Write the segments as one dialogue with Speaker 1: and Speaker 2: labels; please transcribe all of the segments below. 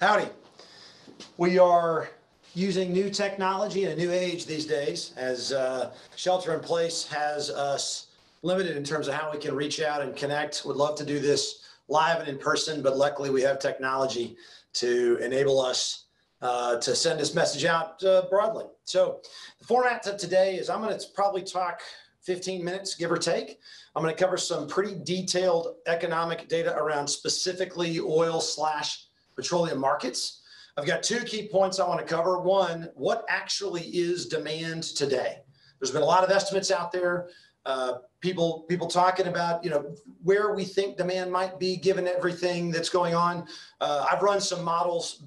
Speaker 1: Howdy. We are using new technology in a new age these days as uh, shelter in place has us limited in terms of how we can reach out and connect. Would love to do this live and in person, but luckily we have technology to enable us uh, to send this message out uh, broadly. So the format of today is I'm going to probably talk 15 minutes, give or take. I'm going to cover some pretty detailed economic data around specifically oil slash petroleum markets. I've got two key points I want to cover. One, what actually is demand today? There's been a lot of estimates out there. Uh, people people talking about you know where we think demand might be given everything that's going on. Uh, I've run some models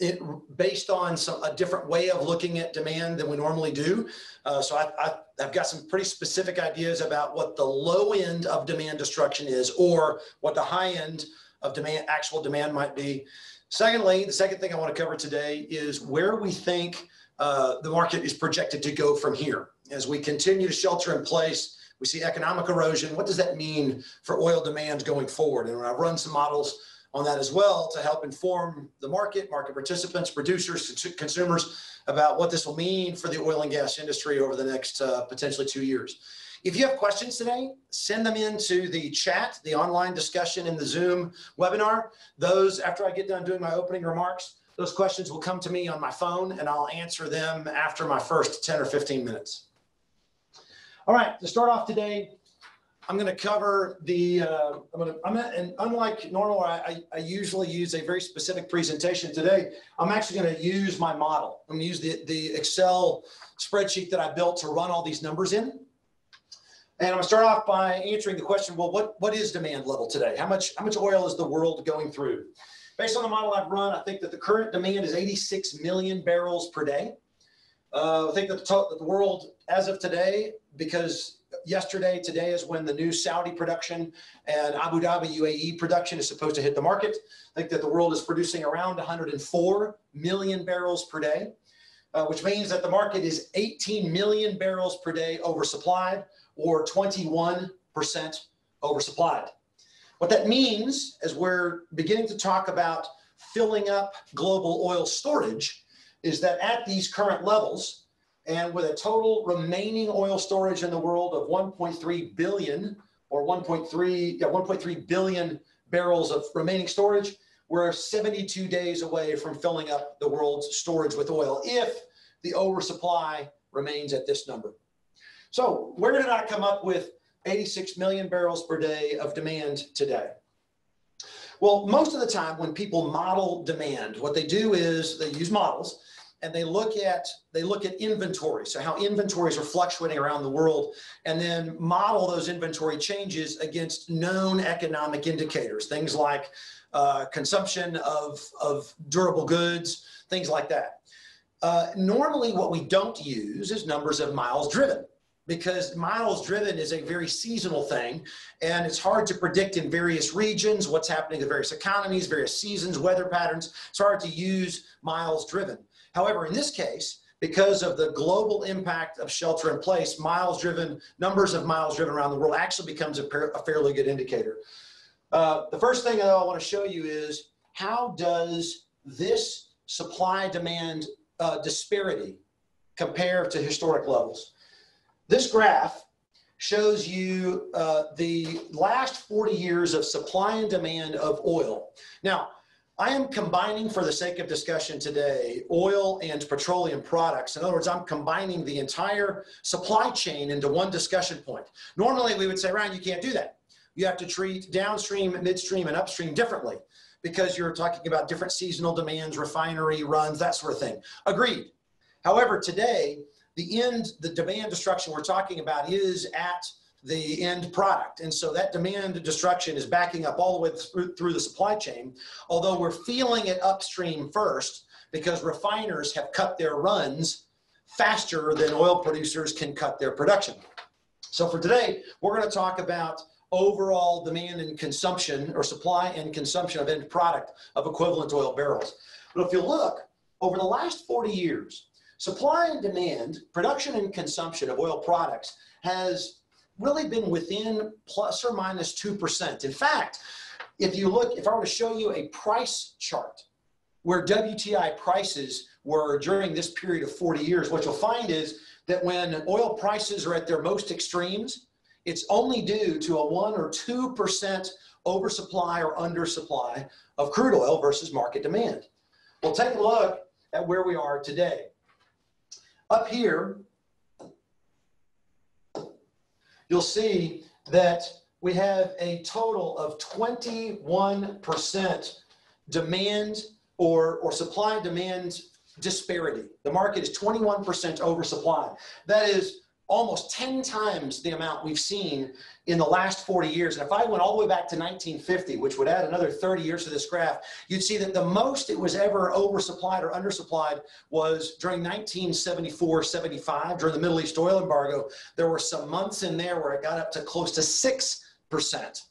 Speaker 1: it, based on some a different way of looking at demand than we normally do. Uh, so I, I've got some pretty specific ideas about what the low end of demand destruction is, or what the high end of demand actual demand might be. Secondly, the second thing I want to cover today is where we think uh, the market is projected to go from here as we continue to shelter in place. We see economic erosion. What does that mean for oil demand going forward? And I've run some models on that as well to help inform the market, market participants, producers, consumers about what this will mean for the oil and gas industry over the next uh, potentially two years. If you have questions today, send them into the chat, the online discussion in the Zoom webinar. Those, after I get done doing my opening remarks, those questions will come to me on my phone and I'll answer them after my first 10 or 15 minutes. All right, to start off today, I'm going to cover the, uh, I'm going to, I'm gonna, and unlike normal, I, I usually use a very specific presentation today. I'm actually going to use my model. I'm going to use the, the Excel spreadsheet that I built to run all these numbers in. And I'm going to start off by answering the question, well, what, what is demand level today? How much, how much oil is the world going through? Based on the model I've run, I think that the current demand is 86 million barrels per day. Uh, I think that the, the world, as of today, because yesterday, today is when the new Saudi production and Abu Dhabi UAE production is supposed to hit the market. I think that the world is producing around 104 million barrels per day, uh, which means that the market is 18 million barrels per day oversupplied or 21% oversupplied. What that means as we're beginning to talk about filling up global oil storage is that at these current levels, and with a total remaining oil storage in the world of 1.3 billion or 1.3 yeah, 1.3 billion barrels of remaining storage, we're 72 days away from filling up the world's storage with oil if the oversupply remains at this number. So, where did I come up with 86 million barrels per day of demand today? Well, most of the time when people model demand, what they do is they use models and they look at they look at inventory. So how inventories are fluctuating around the world and then model those inventory changes against known economic indicators things like uh, consumption of, of durable goods things like that. Uh, normally what we don't use is numbers of miles driven because miles driven is a very seasonal thing and it's hard to predict in various regions what's happening to various economies various seasons weather patterns it's hard to use miles driven However, in this case, because of the global impact of shelter in place, miles driven, numbers of miles driven around the world actually becomes a, a fairly good indicator. Uh, the first thing that I want to show you is how does this supply demand uh, disparity compare to historic levels? This graph shows you uh, the last 40 years of supply and demand of oil. Now, I am combining, for the sake of discussion today, oil and petroleum products. In other words, I'm combining the entire supply chain into one discussion point. Normally, we would say, Ryan, you can't do that. You have to treat downstream, midstream, and upstream differently because you're talking about different seasonal demands, refinery runs, that sort of thing. Agreed. However, today, the end, the demand destruction we're talking about is at the end product. And so that demand destruction is backing up all the way through, through the supply chain, although we're feeling it upstream first because refiners have cut their runs faster than oil producers can cut their production. So for today, we're going to talk about overall demand and consumption or supply and consumption of end product of equivalent oil barrels. But if you look over the last 40 years, supply and demand, production and consumption of oil products has really been within plus or minus 2%. In fact, if you look, if I were to show you a price chart where WTI prices were during this period of 40 years, what you'll find is that when oil prices are at their most extremes, it's only due to a 1 or 2% oversupply or undersupply of crude oil versus market demand. We'll take a look at where we are today. Up here, you'll see that we have a total of 21% demand or, or supply demand disparity. The market is 21% oversupply. That is almost 10 times the amount we've seen in the last 40 years. And if I went all the way back to 1950, which would add another 30 years to this graph, you'd see that the most it was ever oversupplied or undersupplied was during 1974, 75, during the Middle East oil embargo. There were some months in there where it got up to close to 6%.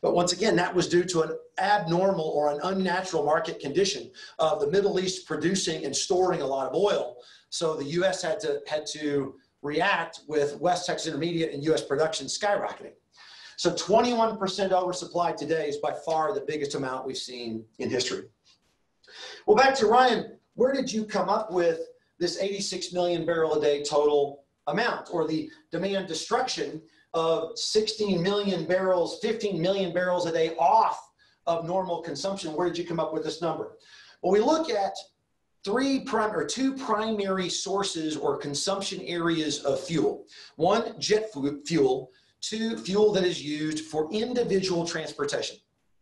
Speaker 1: But once again, that was due to an abnormal or an unnatural market condition of the Middle East producing and storing a lot of oil. So the U.S. had to had to react with West Texas Intermediate and U.S. production skyrocketing. So 21% oversupply today is by far the biggest amount we've seen in history. Well, back to Ryan, where did you come up with this 86 million barrel a day total amount or the demand destruction of 16 million barrels, 15 million barrels a day off of normal consumption? Where did you come up with this number? Well, we look at three prime or two primary sources or consumption areas of fuel. One, jet fuel, two, fuel that is used for individual transportation,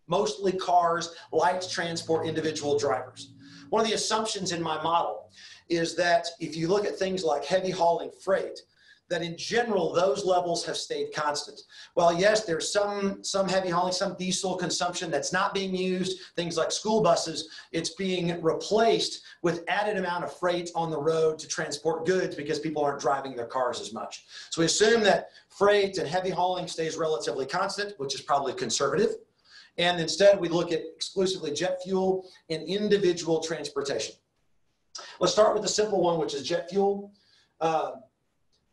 Speaker 1: mostly cars, light transport, individual drivers. One of the assumptions in my model is that if you look at things like heavy hauling freight, that in general those levels have stayed constant. Well, yes, there's some some heavy hauling, some diesel consumption that's not being used. Things like school buses, it's being replaced with added amount of freight on the road to transport goods because people aren't driving their cars as much. So we assume that freight and heavy hauling stays relatively constant, which is probably conservative. And instead, we look at exclusively jet fuel and individual transportation. Let's start with the simple one, which is jet fuel. Uh,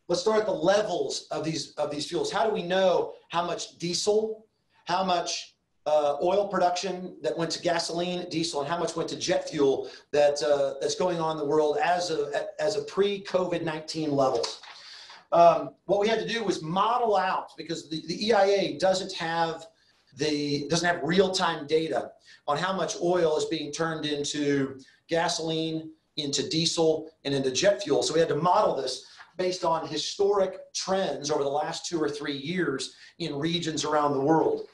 Speaker 1: let's start at the levels of these of these fuels. How do we know how much diesel, how much uh, oil production that went to gasoline, diesel, and how much went to jet fuel that uh, that's going on in the world as a as a pre COVID nineteen levels? Um, what we had to do was model out because the, the EIA doesn't have the doesn't have real time data on how much oil is being turned into gasoline, into diesel, and into jet fuel. So we had to model this based on historic trends over the last two or three years in regions around the world.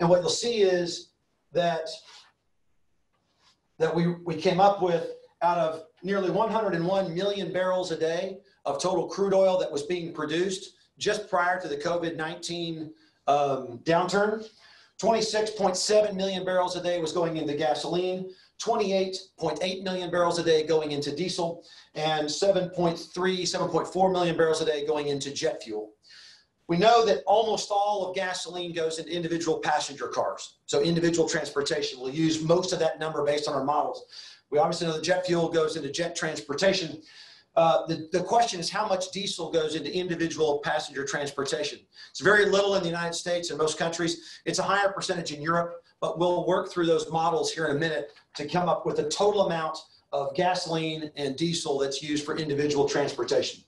Speaker 1: And what you'll see is that, that we, we came up with out of nearly 101 million barrels a day of total crude oil that was being produced just prior to the COVID 19 um, downturn. 26.7 million barrels a day was going into gasoline, 28.8 million barrels a day going into diesel, and 7.3, 7.4 million barrels a day going into jet fuel. We know that almost all of gasoline goes into individual passenger cars. So individual transportation. We'll use most of that number based on our models. We obviously know that jet fuel goes into jet transportation. Uh, the, the question is how much diesel goes into individual passenger transportation. It's very little in the United States and most countries. It's a higher percentage in Europe, but we'll work through those models here in a minute to come up with a total amount of gasoline and diesel that's used for individual transportation.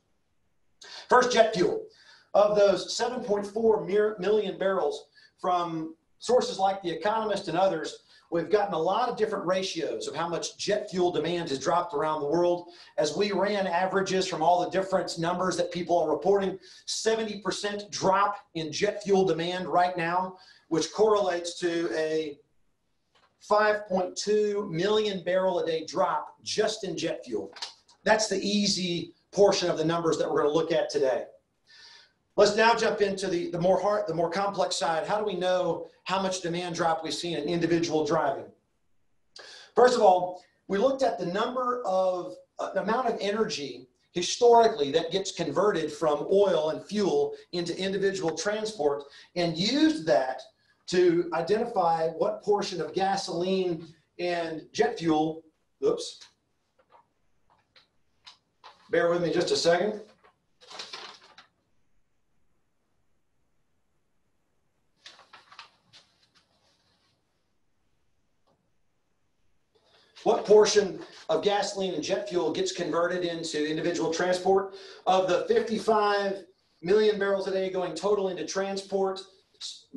Speaker 1: First, jet fuel. Of those 7.4 million barrels from sources like The Economist and others, we've gotten a lot of different ratios of how much jet fuel demand has dropped around the world. As we ran averages from all the different numbers that people are reporting, 70% drop in jet fuel demand right now, which correlates to a 5.2 million barrel a day drop just in jet fuel. That's the easy portion of the numbers that we're going to look at today. Let's now jump into the, the more hard, the more complex side. How do we know how much demand drop we've seen in individual driving? First of all, we looked at the number of uh, the amount of energy historically that gets converted from oil and fuel into individual transport and used that to identify what portion of gasoline and jet fuel, oops, bear with me just a second. What portion of gasoline and jet fuel gets converted into individual transport? Of the 55 million barrels a day going total into transport,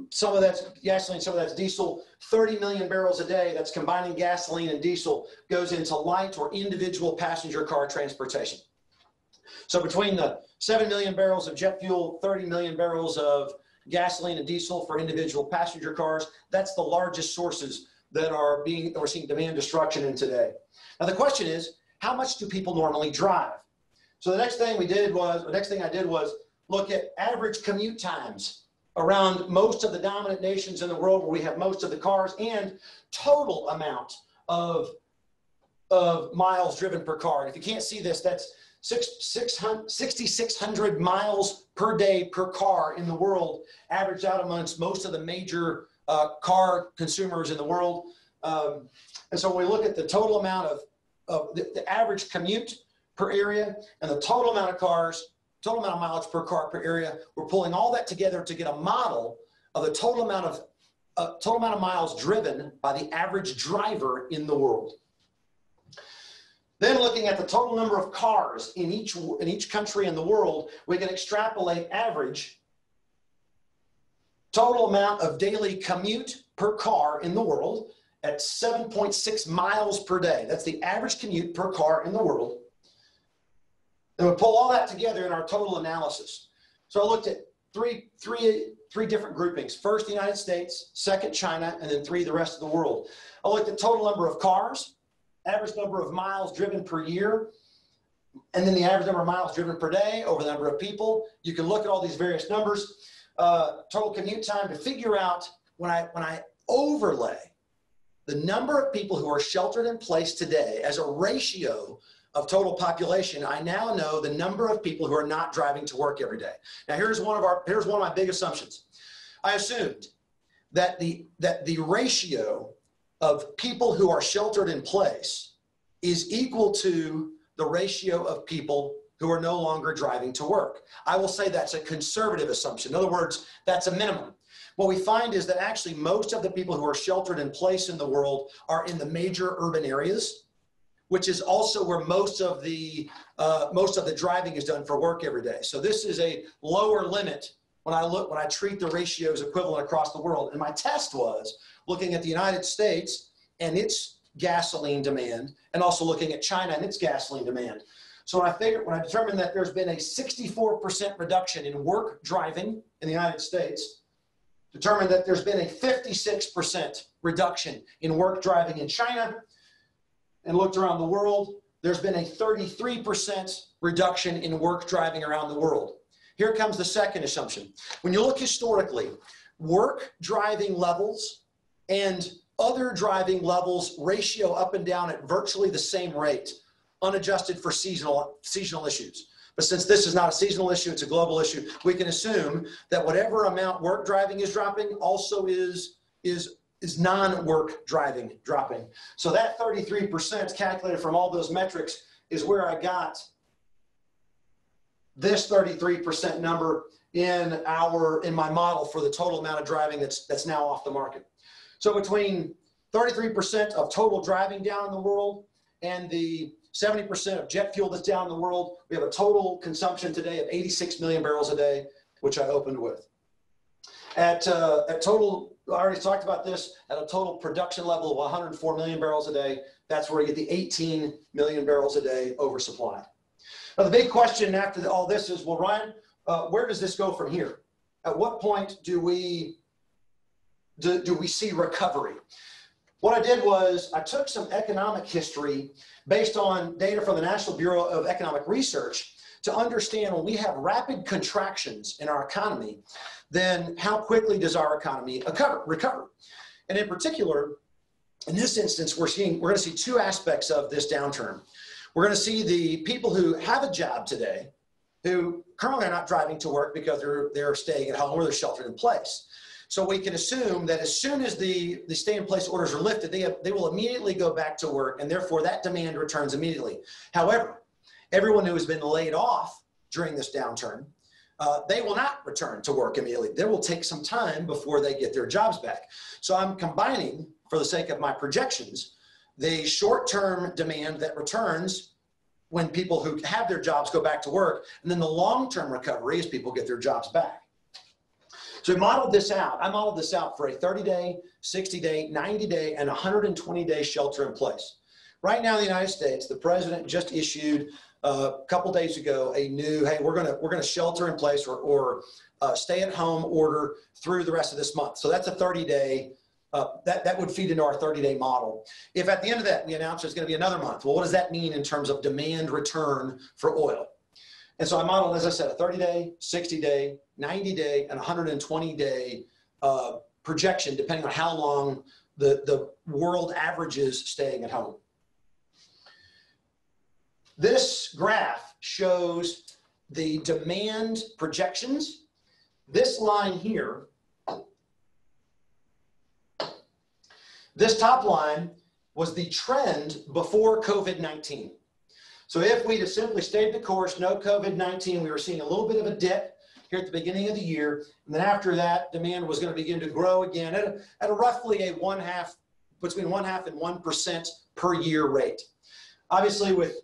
Speaker 1: some of that's gasoline, some of that's diesel. 30 million barrels a day, that's combining gasoline and diesel, goes into light or individual passenger car transportation. So between the 7 million barrels of jet fuel, 30 million barrels of gasoline and diesel for individual passenger cars, that's the largest sources that are being, we're seeing demand destruction in today. Now the question is, how much do people normally drive? So the next thing we did was, the next thing I did was look at average commute times around most of the dominant nations in the world where we have most of the cars and total amount of, of miles driven per car. And if you can't see this, that's six, 6,600 miles per day per car in the world, averaged out amongst most of the major uh, car consumers in the world. Um, and so when we look at the total amount of, of the, the average commute per area and the total amount of cars, total amount of mileage per car per area, we're pulling all that together to get a model of the total amount of uh, total amount of miles driven by the average driver in the world. Then looking at the total number of cars in each, in each country in the world, we can extrapolate average total amount of daily commute per car in the world at 7.6 miles per day. That's the average commute per car in the world. And we pull all that together in our total analysis. So I looked at three, three, three different groupings. First, the United States, second, China, and then three, the rest of the world. I looked at total number of cars, average number of miles driven per year, and then the average number of miles driven per day over the number of people. You can look at all these various numbers, uh, total commute time to figure out when I, when I overlay the number of people who are sheltered in place today as a ratio of total population, I now know the number of people who are not driving to work every day. Now here's one of our here's one of my big assumptions. I assumed that the that the ratio of people who are sheltered in place is equal to the ratio of people who are no longer driving to work. I will say that's a conservative assumption. In other words, that's a minimum. What we find is that actually most of the people who are sheltered in place in the world are in the major urban areas, which is also where most of the uh, most of the driving is done for work every day. So this is a lower limit when I look when I treat the ratios equivalent across the world. And my test was looking at the United States and its gasoline demand, and also looking at China and its gasoline demand. So when I figured, when I determined that there's been a 64% reduction in work driving in the United States, determined that there's been a 56% reduction in work driving in China, and looked around the world, there's been a 33% reduction in work driving around the world. Here comes the second assumption. When you look historically, work driving levels and other driving levels ratio up and down at virtually the same rate, unadjusted for seasonal, seasonal issues. But since this is not a seasonal issue, it's a global issue, we can assume that whatever amount work driving is dropping also is, is, is non-work driving dropping. So that 33% calculated from all those metrics is where I got this 33% number in our in my model for the total amount of driving that's that's now off the market. So between 33% of total driving down in the world and the 70% of jet fuel that's down in the world, we have a total consumption today of 86 million barrels a day, which I opened with. At, uh, at total, already talked about this, at a total production level of 104 million barrels a day, that's where you get the 18 million barrels a day oversupply. Now, the big question after all this is, well, Ryan, uh, where does this go from here? At what point do we do, do we see recovery? What I did was I took some economic history based on data from the National Bureau of Economic Research to understand when we have rapid contractions in our economy, then how quickly does our economy recover? And in particular, in this instance, we're seeing we're going to see two aspects of this downturn. We're going to see the people who have a job today, who currently are not driving to work because they're they're staying at home or they're sheltered in place. So we can assume that as soon as the, the stay in place orders are lifted, they, have, they will immediately go back to work and therefore that demand returns immediately. However, everyone who has been laid off during this downturn, uh, they will not return to work immediately. They will take some time before they get their jobs back. So I'm combining, for the sake of my projections, the short-term demand that returns when people who have their jobs go back to work, and then the long-term recovery as people get their jobs back. So we modeled this out. I modeled this out for a 30-day, 60-day, 90-day, and 120-day shelter in place. Right now in the United States, the president just issued uh, a couple days ago a new, hey, we're gonna we're gonna shelter in place or, or uh, stay at home order through the rest of this month. So that's a 30-day uh, that, that would feed into our 30 day model. If at the end of that we announce there's going to be another month, well, what does that mean in terms of demand return for oil? And so I modeled, as I said, a 30 day, 60 day, 90 day, and 120 day uh, projection, depending on how long the, the world averages staying at home. This graph shows the demand projections. This line here This top line was the trend before COVID 19. So if we just simply stayed the course, no COVID 19, we were seeing a little bit of a dip here at the beginning of the year. And then after that, demand was going to begin to grow again at a, at a roughly a one half, between one half and 1% per year rate. Obviously, with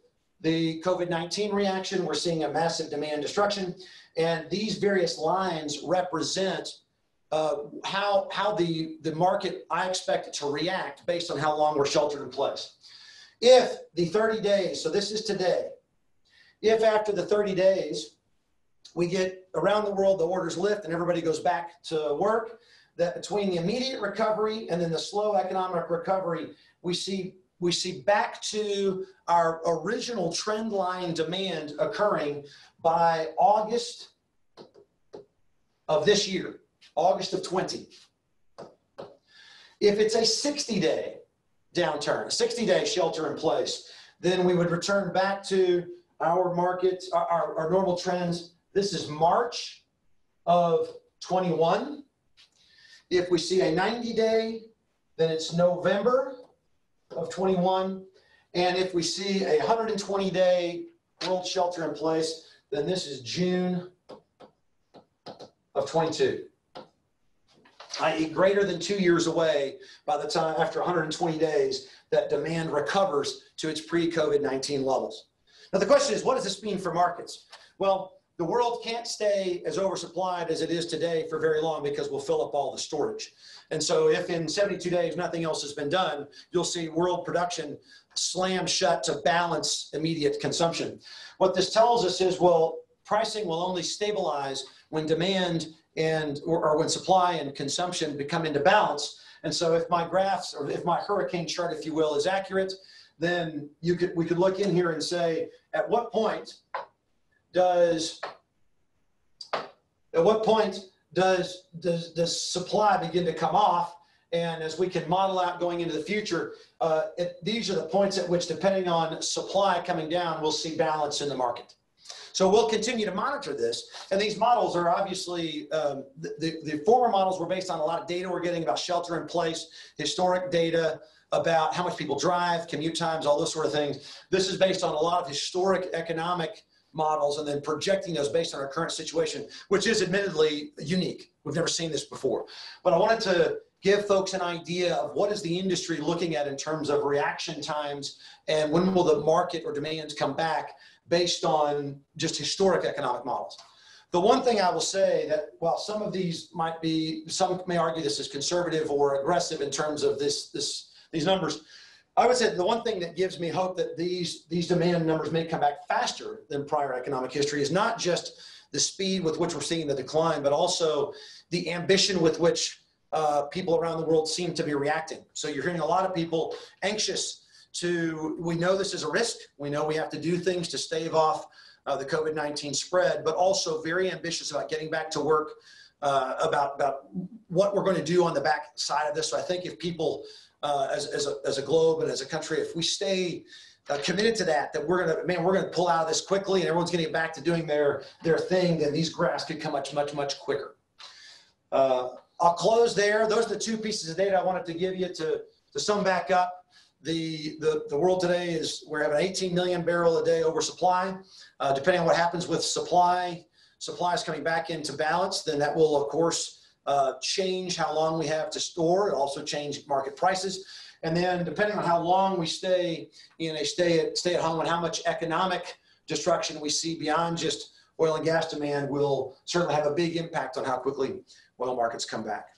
Speaker 1: the COVID 19 reaction, we're seeing a massive demand destruction. And these various lines represent uh, how how the the market I expect it to react based on how long we're sheltered in place. If the 30 days, so this is today, if after the 30 days we get around the world the orders lift and everybody goes back to work, that between the immediate recovery and then the slow economic recovery, we see we see back to our original trend line demand occurring by August of this year. August of 20. If it's a 60 day downturn, 60 day shelter in place, then we would return back to our markets, our, our, our normal trends. This is March of 21. If we see a 90 day, then it's November of 21. And if we see a 120 day world shelter in place, then this is June of 22 i.e. greater than two years away by the time after 120 days that demand recovers to its pre-COVID-19 levels. Now the question is, what does this mean for markets? Well, the world can't stay as oversupplied as it is today for very long because we'll fill up all the storage. And so if in 72 days nothing else has been done, you'll see world production slam shut to balance immediate consumption. What this tells us is, well, pricing will only stabilize when demand and or, when supply and consumption become into balance. And so if my graphs or if my hurricane chart, if you will, is accurate, then you could we could look in here and say at what point does at what point does does does supply begin to come off and as we can model out going into the future uh, it, these are the points at which depending on supply coming down we'll see balance in the market so we'll continue to monitor this. And these models are obviously, um, the, the, the former models were based on a lot of data we're getting about shelter in place, historic data, about how much people drive, commute times, all those sort of things. This is based on a lot of historic economic models and then projecting those based on our current situation, which is admittedly unique. We've never seen this before. But I wanted to give folks an idea of what is the industry looking at in terms of reaction times and when will the market or demand come back based on just historic economic models. The one thing I will say that while some of these might be, some may argue this is conservative or aggressive in terms of this, this, these numbers, I would say the one thing that gives me hope that these, these demand numbers may come back faster than prior economic history is not just the speed with which we're seeing the decline, but also the ambition with which uh, people around the world seem to be reacting. So you're hearing a lot of people anxious to, we know this is a risk. We know we have to do things to stave off uh, the COVID 19 spread, but also very ambitious about getting back to work, uh, about, about what we're going to do on the back side of this. So I think if people, uh, as, as, a, as a globe and as a country, if we stay uh, committed to that, that we're going to, man, we're going to pull out of this quickly and everyone's to get back to doing their, their thing, then these graphs could come much, much, much quicker. Uh, I'll close there. Those are the two pieces of data I wanted to give you to, to sum back up the, the, the world today is we're having 18 million barrel a day oversupply. Uh, depending on what happens with supply, supply is coming back into balance, then that will, of course, uh, change how long we have to store. It also change market prices. And then depending on how long we stay in a stay at, stay at home and how much economic destruction we see beyond just oil and gas demand will certainly have a big impact on how quickly oil markets come back.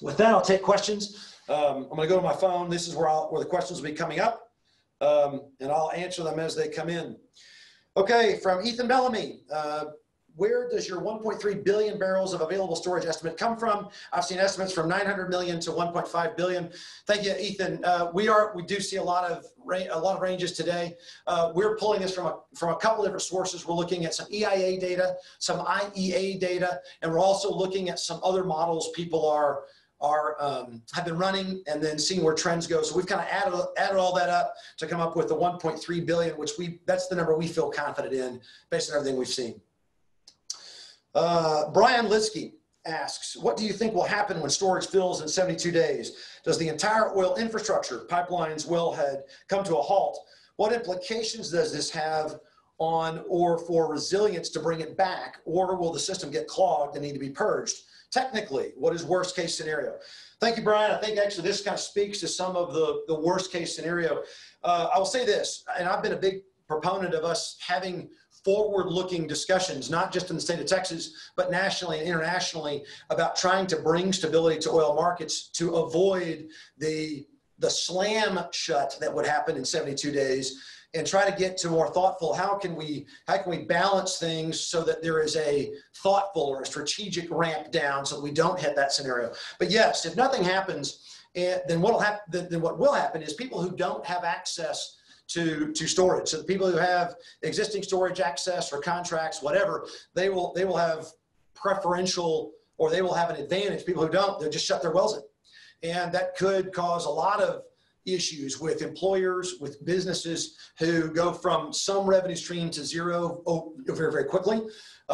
Speaker 1: With that, I'll take questions. Um, I'm going to go to my phone. This is where, I'll, where the questions will be coming up, um, and I'll answer them as they come in. Okay, from Ethan Bellamy. Uh, where does your 1.3 billion barrels of available storage estimate come from? I've seen estimates from 900 million to 1.5 billion. Thank you, Ethan. Uh, we are we do see a lot of a lot of ranges today. Uh, we're pulling this from a from a couple different sources. We're looking at some EIA data, some IEA data, and we're also looking at some other models people are are um, have been running and then seeing where trends go. So we've kind of added added all that up to come up with the 1.3 billion, which we that's the number we feel confident in based on everything we've seen. Uh, Brian Litsky asks, what do you think will happen when storage fills in 72 days? Does the entire oil infrastructure, pipelines, wellhead, come to a halt? What implications does this have on or for resilience to bring it back? Or will the system get clogged and need to be purged? Technically, what is worst case scenario? Thank you, Brian. I think actually this kind of speaks to some of the, the worst case scenario. Uh, I will say this, and I've been a big proponent of us having forward-looking discussions, not just in the state of Texas, but nationally and internationally about trying to bring stability to oil markets to avoid the, the slam shut that would happen in 72 days and try to get to more thoughtful how can we how can we balance things so that there is a thoughtful or a strategic ramp down so that we don't hit that scenario? But yes if nothing happens eh, then what will happen then what will happen is people who don't have access to, to storage. So the people who have existing storage access or contracts, whatever, they will, they will have preferential or they will have an advantage. People who don't, they'll just shut their wells in. And that could cause a lot of issues with employers, with businesses who go from some revenue stream to zero oh, very, very quickly.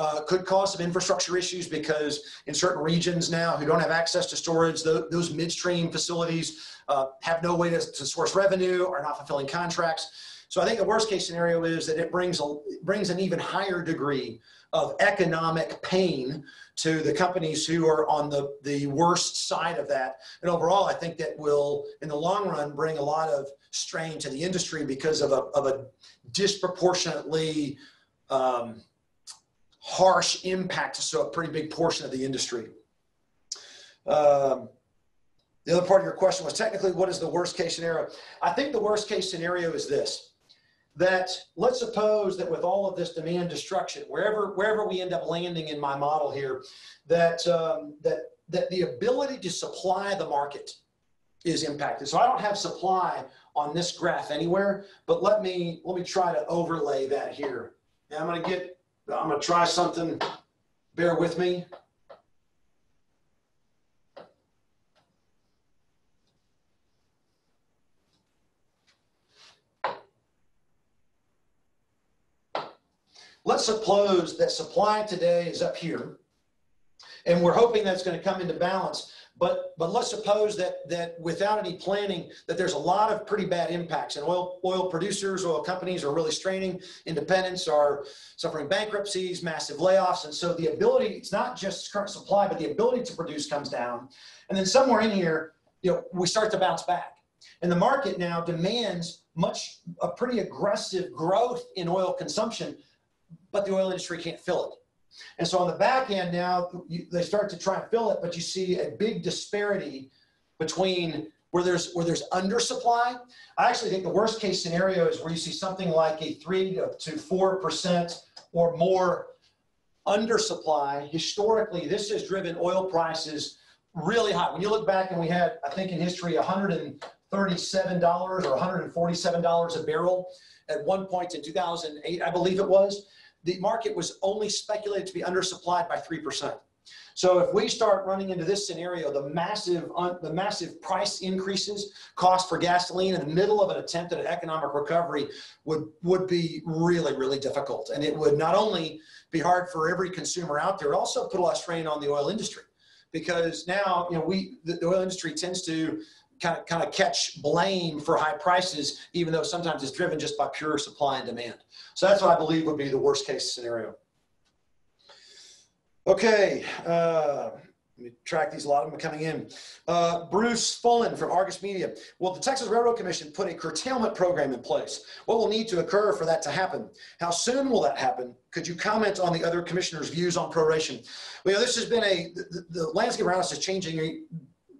Speaker 1: Uh, could cause some infrastructure issues because in certain regions now who don't have access to storage, the, those midstream facilities uh, have no way to, to source revenue, are not fulfilling contracts. So I think the worst case scenario is that it brings a, brings an even higher degree of economic pain to the companies who are on the, the worst side of that. And overall, I think that will, in the long run, bring a lot of strain to the industry because of a, of a disproportionately um, harsh impact to a pretty big portion of the industry. Um, the other part of your question was technically what is the worst case scenario? I think the worst case scenario is this that let's suppose that with all of this demand destruction, wherever wherever we end up landing in my model here, that um, that that the ability to supply the market is impacted. So I don't have supply on this graph anywhere, but let me let me try to overlay that here. Now I'm going to get I'm going to try something. Bear with me. Let's suppose that supply today is up here, and we're hoping that's going to come into balance. But but let's suppose that that without any planning, that there's a lot of pretty bad impacts, and oil oil producers, oil companies are really straining. Independents are suffering bankruptcies, massive layoffs, and so the ability it's not just current supply, but the ability to produce comes down. And then somewhere in here, you know, we start to bounce back, and the market now demands much a pretty aggressive growth in oil consumption but the oil industry can't fill it. And so on the back end now, you, they start to try and fill it, but you see a big disparity between where there's where there's undersupply. I actually think the worst case scenario is where you see something like a three to four percent or more undersupply. Historically, this has driven oil prices really high. When you look back, and we had, I think, in history, 137 dollars or 147 dollars a barrel at one point in 2008, I believe it was the market was only speculated to be undersupplied by 3%. So if we start running into this scenario, the massive, the massive price increases, cost for gasoline in the middle of an attempt at an economic recovery would, would be really, really difficult. And it would not only be hard for every consumer out there, it also put a lot of strain on the oil industry because now, you know, we, the, the oil industry tends to kind of kind of catch blame for high prices, even though sometimes it's driven just by pure supply and demand. So that's what I believe would be the worst case scenario. Okay, uh, Let me track these. A lot of them coming in. Uh, Bruce Fullen from Argus Media. Will the Texas Railroad Commission put a curtailment program in place? What will need to occur for that to happen? How soon will that happen? Could you comment on the other commissioners' views on proration? Well, you know, this has been a, the, the landscape around us is changing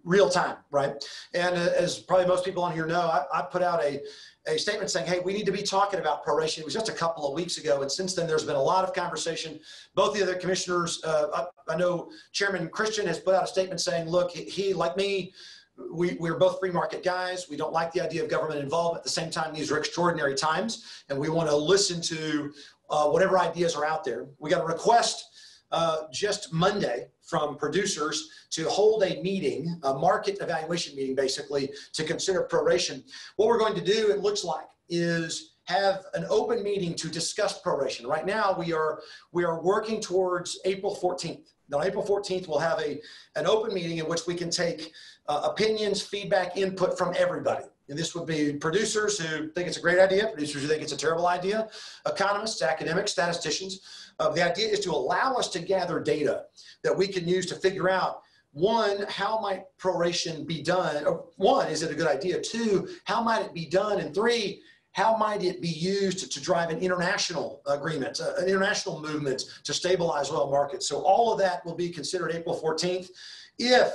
Speaker 1: real time, right? And uh, as probably most people on here know, I, I put out a, a statement saying, hey, we need to be talking about proration. It was just a couple of weeks ago. And since then, there's been a lot of conversation. Both the other commissioners, uh, I, know Chairman Christian has put out a statement saying, look, he, he like me, we, we're both free market guys. We don't like the idea of government involvement. At the same time, these are extraordinary times, and we want to listen to uh, whatever ideas are out there. We got a request uh, just Monday from producers to hold a meeting, a market evaluation meeting, basically, to consider proration. What we're going to do, it looks like, is have an open meeting to discuss proration. Right now, we are we are working towards April 14th. Now, April 14th, we'll have a an open meeting in which we can take uh, opinions, feedback, input from everybody. And this would be producers who think it's a great idea, producers who think it's a terrible idea, economists, academics, statisticians. Uh, the idea is to allow us to gather data that we can use to figure out one, how might proration be done? One, is it a good idea? Two, how might it be done? And three, how might it be used to, to drive an international agreement, uh, an international movement to stabilize oil markets? So all of that will be considered April 14th. If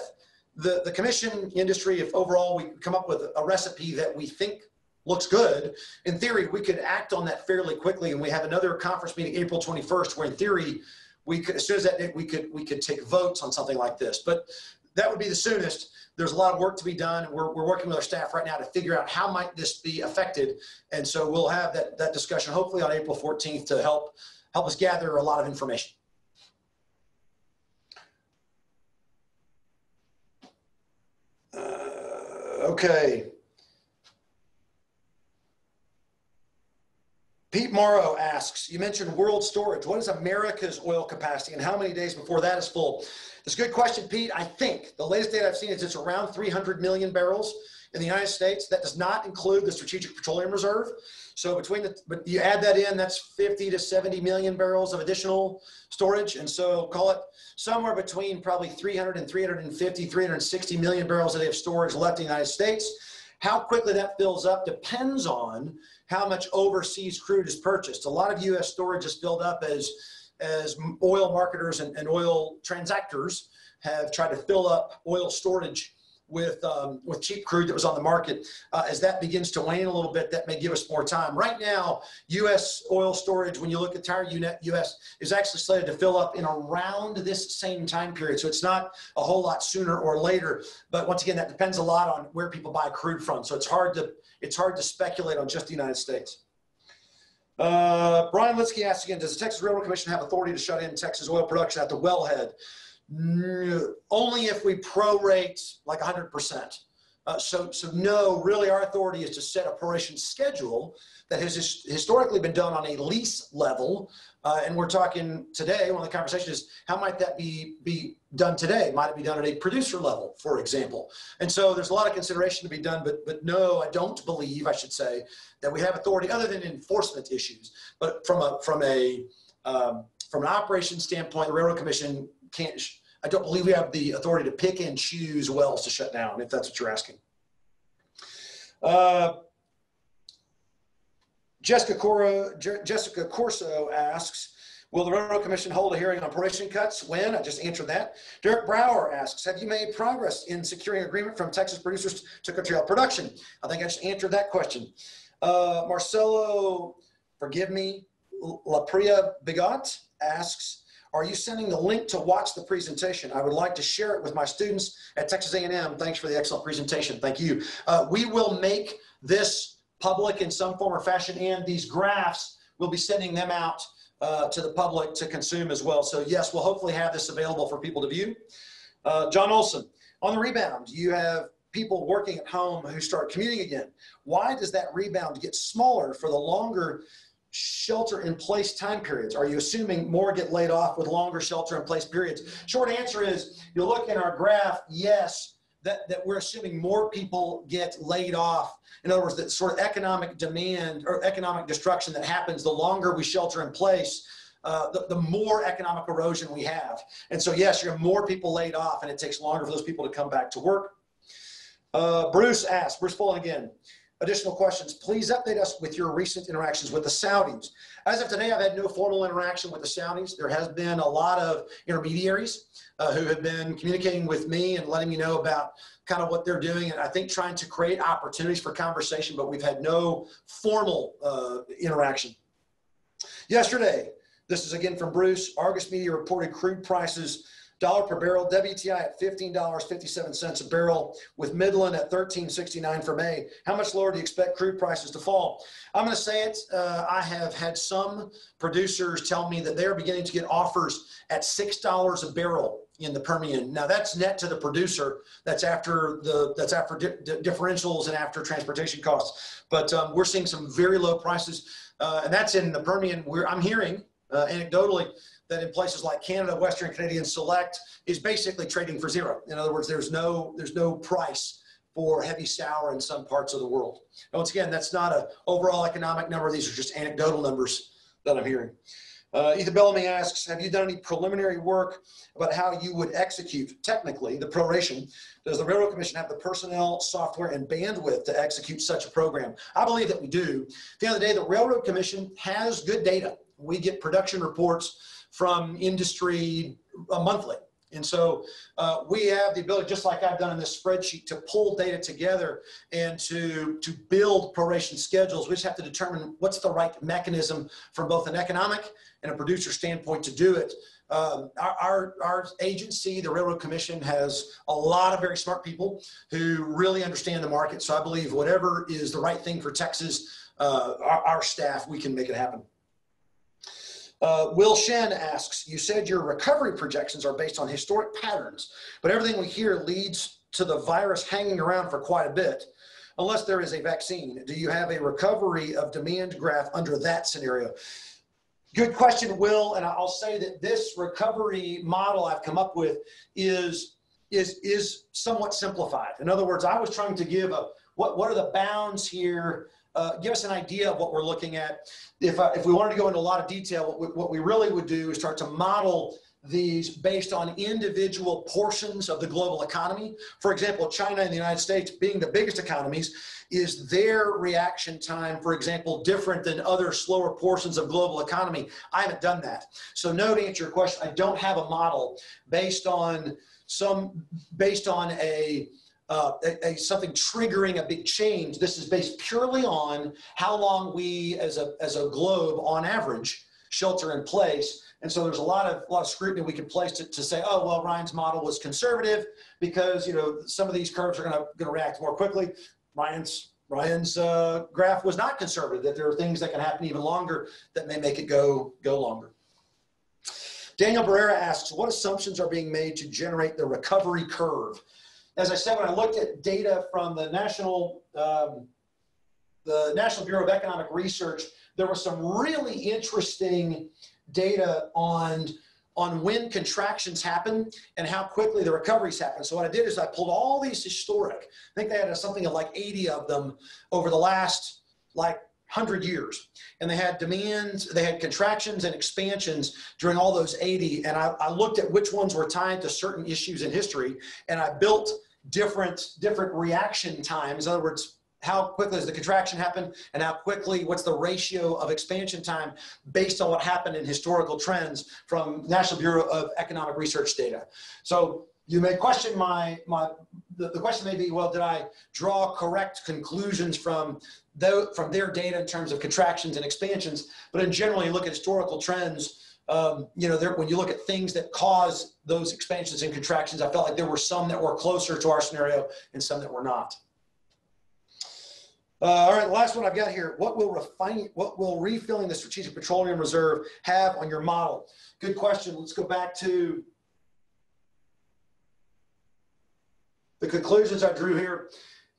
Speaker 1: the, the commission industry, if overall we come up with a recipe that we think looks good, in theory, we could act on that fairly quickly. And we have another conference meeting April 21st, where in theory, we could, as soon as that we could, we could take votes on something like this. But that would be the soonest. There's a lot of work to be done. We're, we're working with our staff right now to figure out how might this be affected. And so we'll have that, that discussion hopefully on April 14th to help, help us gather a lot of information. Uh, okay. Pete Morrow asks, you mentioned world storage. What is America's oil capacity and how many days before that is full? It's a good question, Pete. I think the latest data I've seen is it's around 300 million barrels in the United States. That does not include the Strategic Petroleum Reserve. So between the, but you add that in, that's 50 to 70 million barrels of additional storage. And so call it somewhere between probably 300 and 350, 360 million barrels of storage left in the United States. How quickly that fills up depends on how much overseas crude is purchased. A lot of U.S. storage is filled up as as oil marketers and, and oil transactors have tried to fill up oil storage with um, with cheap crude that was on the market. Uh, as that begins to wane a little bit, that may give us more time. Right now, U.S. oil storage, when you look at entire U.S. is actually slated to fill up in around this same time period. So it's not a whole lot sooner or later. But once again, that depends a lot on where people buy crude from. So it's hard to it's hard to speculate on just the United States. Uh, Brian Litsky asks again, does the Texas Railroad Commission have authority to shut in Texas oil production at the wellhead? Only if we prorate like 100%. Uh, so, so no, really our authority is to set a proration schedule that has his, historically been done on a lease level. Uh, and we're talking today, one of the conversations is how might that be, be done today? Might it be done at a producer level, for example? And so there's a lot of consideration to be done, but, but no, I don't believe, I should say, that we have authority other than enforcement issues. But from a, from a, um, from an operations standpoint, the Railroad Commission can't, I don't believe we have the authority to pick and choose wells to shut down, if that's what you're asking. Uh, Jessica, Cora, Jessica Corso asks, Will the Railroad Commission hold a hearing on proration cuts? When? I just answered that. Derek Brower asks, have you made progress in securing agreement from Texas producers to curtail production? I think I just answered that question. Uh, Marcelo, forgive me, Lapria Bigot asks, are you sending the link to watch the presentation? I would like to share it with my students at Texas A&M. Thanks for the excellent presentation. Thank you. Uh, we will make this public in some form or fashion, and these graphs, we'll be sending them out uh, to the public to consume as well. So yes, we'll hopefully have this available for people to view. Uh, John Olson, on the rebound, you have people working at home who start commuting again. Why does that rebound get smaller for the longer shelter in place time periods? Are you assuming more get laid off with longer shelter in place periods? Short answer is you look in our graph, yes, that, that we're assuming more people get laid off. In other words, that sort of economic demand or economic destruction that happens the longer we shelter in place. uh, the, the more economic erosion we have. And so, yes, you have more people laid off, and it takes longer for those people to come back to work. Uh, Bruce asked, Bruce Fullen again, additional questions. Please update us with your recent interactions with the Saudis. As of today, I've had no formal interaction with the Saudis. There has been a lot of intermediaries uh, who have been communicating with me and letting me know about kind of what they're doing, and I think trying to create opportunities for conversation, but we've had no formal uh, interaction. Yesterday, this is again from Bruce, Argus Media reported crude prices dollar per barrel, WTI at $15.57 a barrel, with Midland at $13.69 for May. How much lower do you expect crude prices to fall? I'm going to say it. Uh, I have had some producers tell me that they're beginning to get offers at $6 a barrel in the Permian. Now that's net to the producer. That's after the that's after di- differentials and after transportation costs. But um, we're seeing some very low prices, uh, and that's in the Permian. Where I'm hearing uh, anecdotally that in places like Canada, Western Canadian Select is basically trading for zero. In other words, there's no there's no price for heavy sour in some parts of the world. And once again, that's not an overall economic number. These are just anecdotal numbers that I'm hearing. Uh, Ethan Bellamy asks, have you done any preliminary work about how you would execute technically the proration? Does the Railroad Commission have the personnel, software, and bandwidth to execute such a program? I believe that we do. At the end of the day, the Railroad Commission has good data. We get production reports from industry uh, monthly. And so uh, we have the ability, just like I've done in this spreadsheet, to pull data together and to, to build proration schedules. We just have to determine what's the right mechanism from both an economic and a producer standpoint to do it. Um, our, our, our, agency, the Railroad Commission, has a lot of very smart people who really understand the market. So I believe whatever is the right thing for Texas, uh, our, our staff, we can make it happen. Uh, Will Shen asks, you said your recovery projections are based on historic patterns, but everything we hear leads to the virus hanging around for quite a bit. Unless there is a vaccine, do you have a recovery of demand graph under that scenario? Good question, Will. And I'll say that this recovery model I've come up with is is is somewhat simplified. In other words, I was trying to give a what what are the bounds here uh, give us an idea of what we're looking at. If, uh, if we wanted to go into a lot of detail, what we, what we really would do is start to model these based on individual portions of the global economy. For example, China and the United States being the biggest economies, is their reaction time, for example, different than other slower portions of global economy? I haven't done that. So no, to answer your question, I don't have a model based on some, based on a, uh, a, a, something triggering a big change. This is based purely on how long we, as a as a globe, on average, shelter in place. And so there's a lot of a lot of scrutiny we can place to, to say, oh well, Ryan's model was conservative because you know some of these curves are going to going to react more quickly. Ryan's Ryan's uh, graph was not conservative. That there are things that can happen even longer that may make it go go longer. Daniel Barrera asks, what assumptions are being made to generate the recovery curve? As I said, when I looked at data from the National, um, the National Bureau of Economic Research, there was some really interesting data on on when contractions happen and how quickly the recoveries happen. So what I did is I pulled all these historic, I think they had something like 80 of them over the last like 100 years. And they had demands, they had contractions and expansions during all those 80. And I, I looked at which ones were tied to certain issues in history. And I built different, different reaction times. In other words, how quickly does the contraction happen and how quickly what's the ratio of expansion time based on what happened in historical trends from national bureau of economic research data so you may question my my the, the question may be well did i draw correct conclusions from the, from their data in terms of contractions and expansions but in general you look at historical trends um, you know there, when you look at things that cause those expansions and contractions i felt like there were some that were closer to our scenario and some that were not uh, all right, last one I've got here. What will refining, what will refilling the Strategic Petroleum Reserve have on your model? Good question. Let's go back to the conclusions I drew here.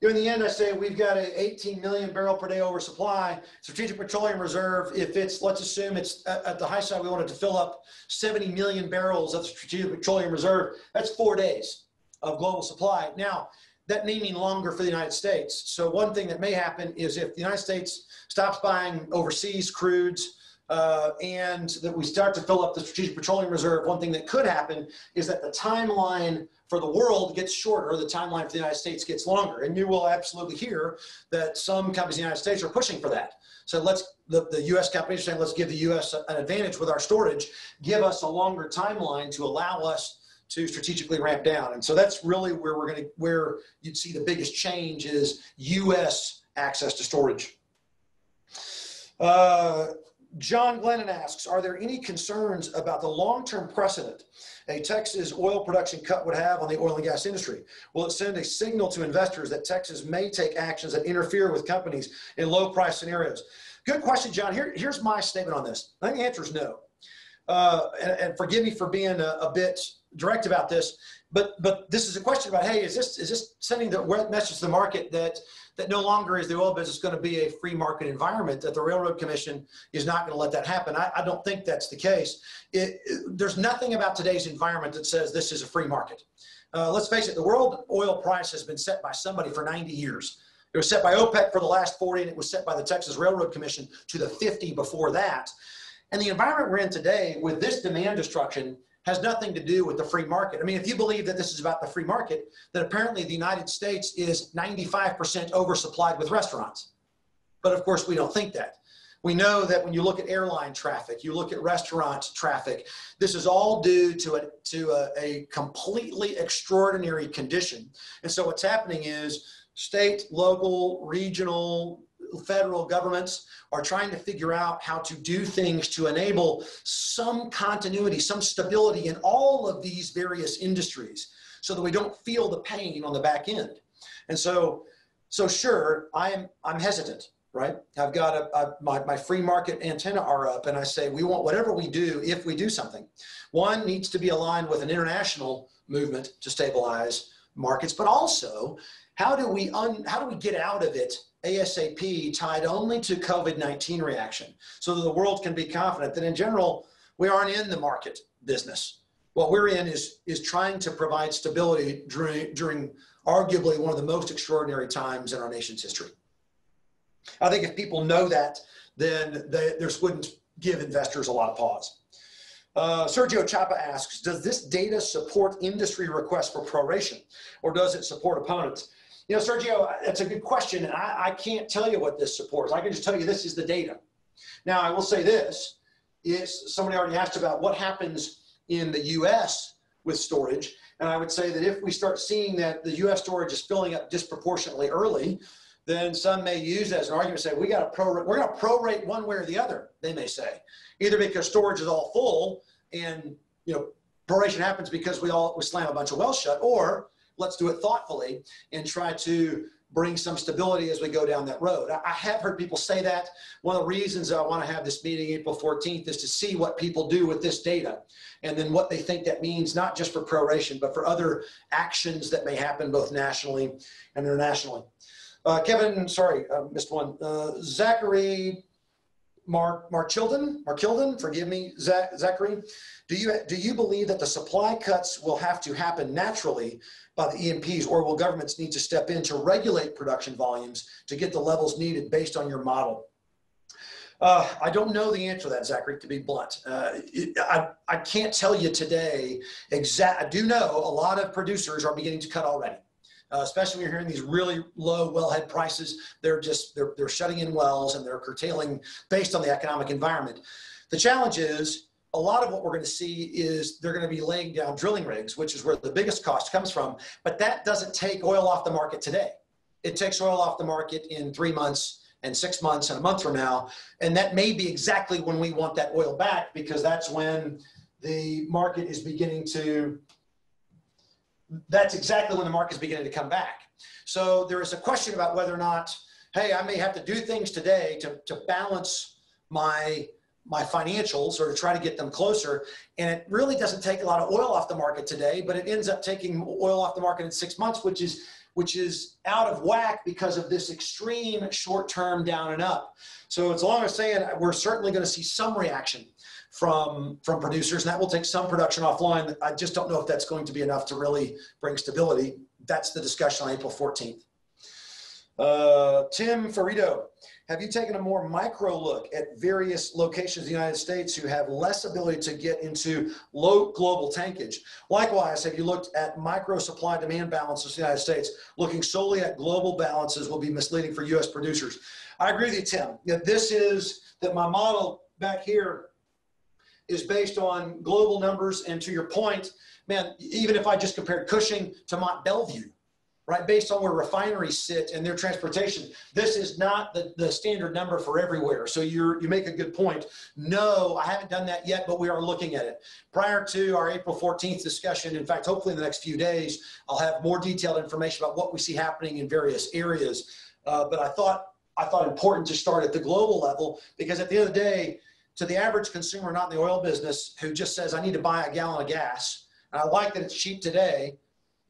Speaker 1: In the end, I say we've got a 18 million barrel per day oversupply. Strategic Petroleum Reserve, if it's, let's assume it's at, at the high side, we wanted to fill up 70 million barrels of the Strategic Petroleum Reserve. That's four days of global supply. Now, that may mean longer for the United States. So one thing that may happen is if the United States stops buying overseas crudes, uh, and that we start to fill up the strategic petroleum reserve, one thing that could happen is that the timeline for the world gets shorter, the timeline for the United States gets longer. And you will absolutely hear that some companies in the United States are pushing for that. So let's, the, the US companies are saying, let's give the US an advantage with our storage, give us a longer timeline to allow us to strategically ramp down. And so that's really where we're going to, where you'd see the biggest change is US access to storage. Uh, John Glennon asks, are there any concerns about the long-term precedent a Texas oil production cut would have on the oil and gas industry? Will it send a signal to investors that Texas may take actions that interfere with companies in low price scenarios? Good question, John. Here, here's my statement on this. I think the answer is no. Uh, and, and, forgive me for being a, a bit direct about this, but but this is a question about hey, is this is this sending the message to the market that that no longer is the oil business going to be a free market environment, that the Railroad Commission is not going to let that happen. I, I don't think that's the case. It, it, there's nothing about today's environment that says this is a free market. Uh, let's face it, the world oil price has been set by somebody for 90 years. It was set by OPEC for the last 40, and it was set by the Texas Railroad Commission to the 50 before that. And the environment we're in today with this demand destruction has nothing to do with the free market. I mean, if you believe that this is about the free market, then apparently the United States is 95% oversupplied with restaurants. But of course, we don't think that. We know that when you look at airline traffic, you look at restaurant traffic, this is all due to a, to a, a completely extraordinary condition. And so what's happening is state, local, regional, federal governments are trying to figure out how to do things to enable some continuity, some stability in all of these various industries so that we don't feel the pain on the back end. And so, so sure, I'm, I'm hesitant, right? I've got a, a my, my free market antenna are up and I say, we want whatever we do, if we do something, one needs to be aligned with an international movement to stabilize markets, but also how do we un, how do we get out of it ASAP tied only to COVID-19 reaction so that the world can be confident that in general, we aren't in the market business. What we're in is, is trying to provide stability during, during arguably one of the most extraordinary times in our nation's history. I think if people know that, then they, this wouldn't give investors a lot of pause. Uh, Sergio Chapa asks, does this data support industry requests for proration or does it support opponents? You know, Sergio, that's a good question. And I, I can't tell you what this supports. I can just tell you this is the data. Now, I will say this is somebody already asked about what happens in the US with storage. And I would say that if we start seeing that the US storage is filling up disproportionately early, then some may use as an argument say we got to pro we're going to prorate one way or the other they may say either because storage is all full and you know proration happens because we all we slam a bunch of wells shut or let's do it thoughtfully and try to bring some stability as we go down that road. I have heard people say that. One of the reasons I want to have this meeting April 14th is to see what people do with this data and then what they think that means, not just for proration, but for other actions that may happen both nationally and internationally. Uh, Kevin, sorry, uh, missed one. Uh, Zachary Mark Marchilden, Markilden, forgive me, Zachary. Do you do you believe that the supply cuts will have to happen naturally by the E&Ps, or will governments need to step in to regulate production volumes to get the levels needed based on your model? Uh, I don't know the answer to that, Zachary, to be blunt. Uh, I, I can't tell you today exact. I do know a lot of producers are beginning to cut already. Uh, especially when you're hearing these really low wellhead prices, they're just they're, they're shutting in wells and they're curtailing based on the economic environment. The challenge is a lot of what we're going to see is they're going to be laying down drilling rigs, which is where the biggest cost comes from. But that doesn't take oil off the market today. It takes oil off the market in three months and six months and a month from now. And that may be exactly when we want that oil back because that's when the market is beginning to, that's exactly when the market is beginning to come back. So there is a question about whether or not, hey, I may have to do things today to, to balance my my financials or to try to get them closer. And it really doesn't take a lot of oil off the market today, but it ends up taking oil off the market in six months, which is which is out of whack because of this extreme short-term down and up. So it's long as saying we're certainly going to see some reaction from from producers, and that will take some production offline. I just don't know if that's going to be enough to really bring stability. That's the discussion on April 14th. Uh, Tim Ferrito, have you taken a more micro look at various locations in the United States who have less ability to get into low global tankage? Likewise, have you looked at micro supply demand balances in the United States? Looking solely at global balances will be misleading for U.S. producers. I agree with you, Tim. This is that my model back here is based on global numbers. And to your point, man, even if I just compared Cushing to Mont Belvieu, right, based on where refineries sit and their transportation, this is not the, the standard number for everywhere. So you're, you make a good point. No, I haven't done that yet, but we are looking at it. Prior to our April 14th discussion, in fact, hopefully in the next few days, I'll have more detailed information about what we see happening in various areas. Uh, but I thought I thought important to start at the global level because at the end of the day, to the average consumer not in the oil business who just says, I need to buy a gallon of gas, and I like that it's cheap today,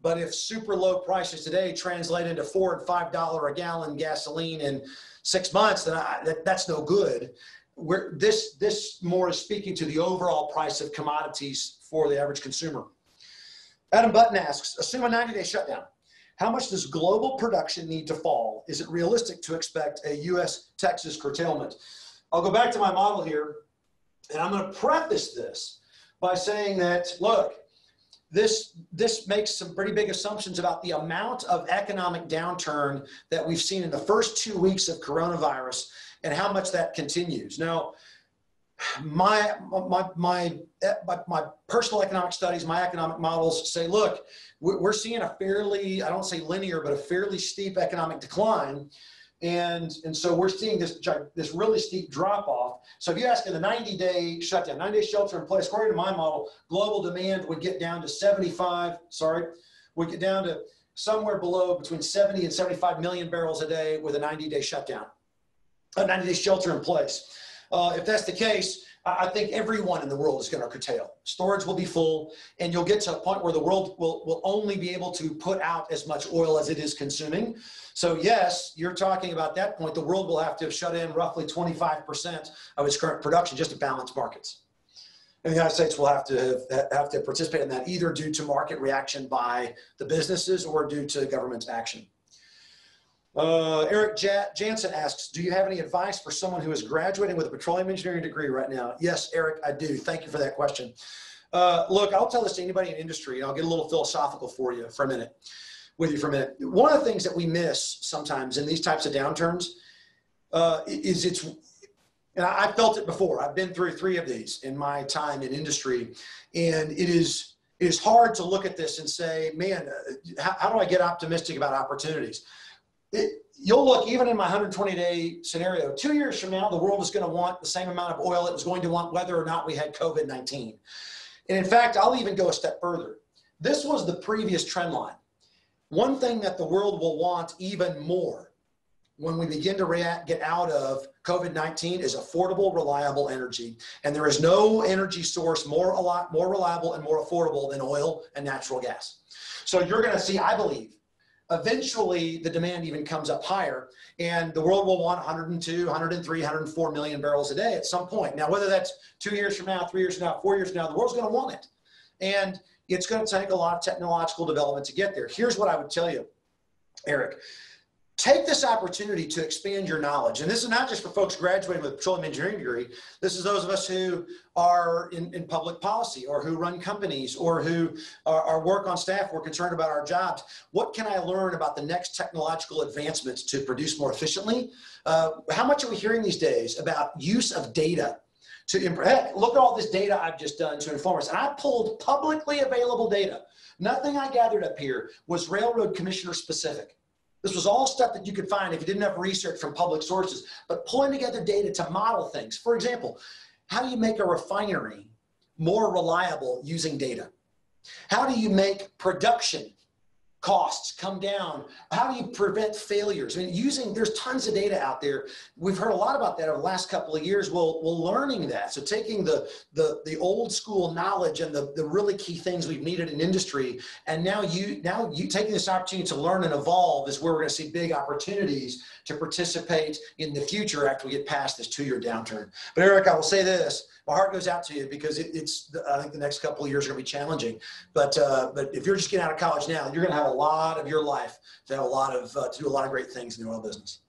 Speaker 1: but if super low prices today translate into four and five dollar a gallon gasoline in six months, then I, that, that's no good. We're, this this more is speaking to the overall price of commodities for the average consumer. Adam Button asks, assume a 90 day shutdown. How much does global production need to fall? Is it realistic to expect a US Texas curtailment? I'll go back to my model here, and I'm going to preface this by saying that, look, this, this makes some pretty big assumptions about the amount of economic downturn that we've seen in the first two weeks of coronavirus and how much that continues. Now, my, my, my, my, my personal economic studies, my economic models say, look, we're seeing a fairly, I don't say linear, but a fairly steep economic decline. And, and so we're seeing this, this really steep drop off. So if you ask in the 90 day shutdown, 90 day shelter in place, according to my model, global demand would get down to 75, sorry, would get down to somewhere below between 70 and 75 million barrels a day with a 90 day shutdown, a 90 day shelter in place. Uh, if that's the case, I think everyone in the world is going to curtail. Storage will be full, and you'll get to a point where the world will, will only be able to put out as much oil as it is consuming. So, yes, you're talking about that point. The world will have to have shut in roughly 25% of its current production just to balance markets. And the United States will have to have, have to participate in that either due to market reaction by the businesses or due to government action. Uh, Eric Jansen asks, do you have any advice for someone who is graduating with a petroleum engineering degree right now? Yes, Eric, I do. Thank you for that question. Uh, look, I'll tell this to anybody in industry, and I'll get a little philosophical for you for a minute, with you for a minute. One of the things that we miss sometimes in these types of downturns uh, is it's, and I, have felt it before. I've been through three of these in my time in industry, and it is it is hard to look at this and say, man, uh, how, how do I get optimistic about opportunities? It, you'll look even in my 120 day scenario, two years from now, the world is going to want the same amount of oil it was going to want whether or not we had COVID 19. And in fact, I'll even go a step further. This was the previous trend line. One thing that the world will want even more when we begin to react, get out of COVID 19 is affordable, reliable energy. And there is no energy source more, a lot, more reliable and more affordable than oil and natural gas. So you're going to see, I believe, eventually the demand even comes up higher and the world will want 102 103 104 million barrels a day at some point. Now whether that's two years from now three years from now four years from now the world's going to want it. And it's going to take a lot of technological development to get there. Here's what i would tell you eric take this opportunity to expand your knowledge. And this is not just for folks graduating with a petroleum engineering degree. This is those of us who are in, in public policy or who run companies or who are, are work on staff. We're concerned about our jobs. What can I learn about the next technological advancements to produce more efficiently? Uh, how much are we hearing these days about use of data to look at all this data I've just done to inform us. And I pulled publicly available data. Nothing I gathered up here was railroad commissioner specific. This was all stuff that you could find if you didn't have research from public sources, but pulling together data to model things. For example, how do you make a refinery more reliable using data? How do you make production costs come down? How do you prevent failures? I mean, using, there's tons of data out there. We've heard a lot about that over the last couple of years. Well, well learning that. So taking the, the, the old school knowledge and the, the really key things we've needed in industry, and now you, now you taking this opportunity to learn and evolve is where we're gonna see big opportunities to participate in the future after we get past this two-year downturn. But Eric, I will say this, my heart goes out to you because it, it's, I think the next couple of years are gonna be challenging. But, uh, but if you're just getting out of college now, you're gonna have a lot of your life to have a lot of uh, to do a lot of great things in the oil business.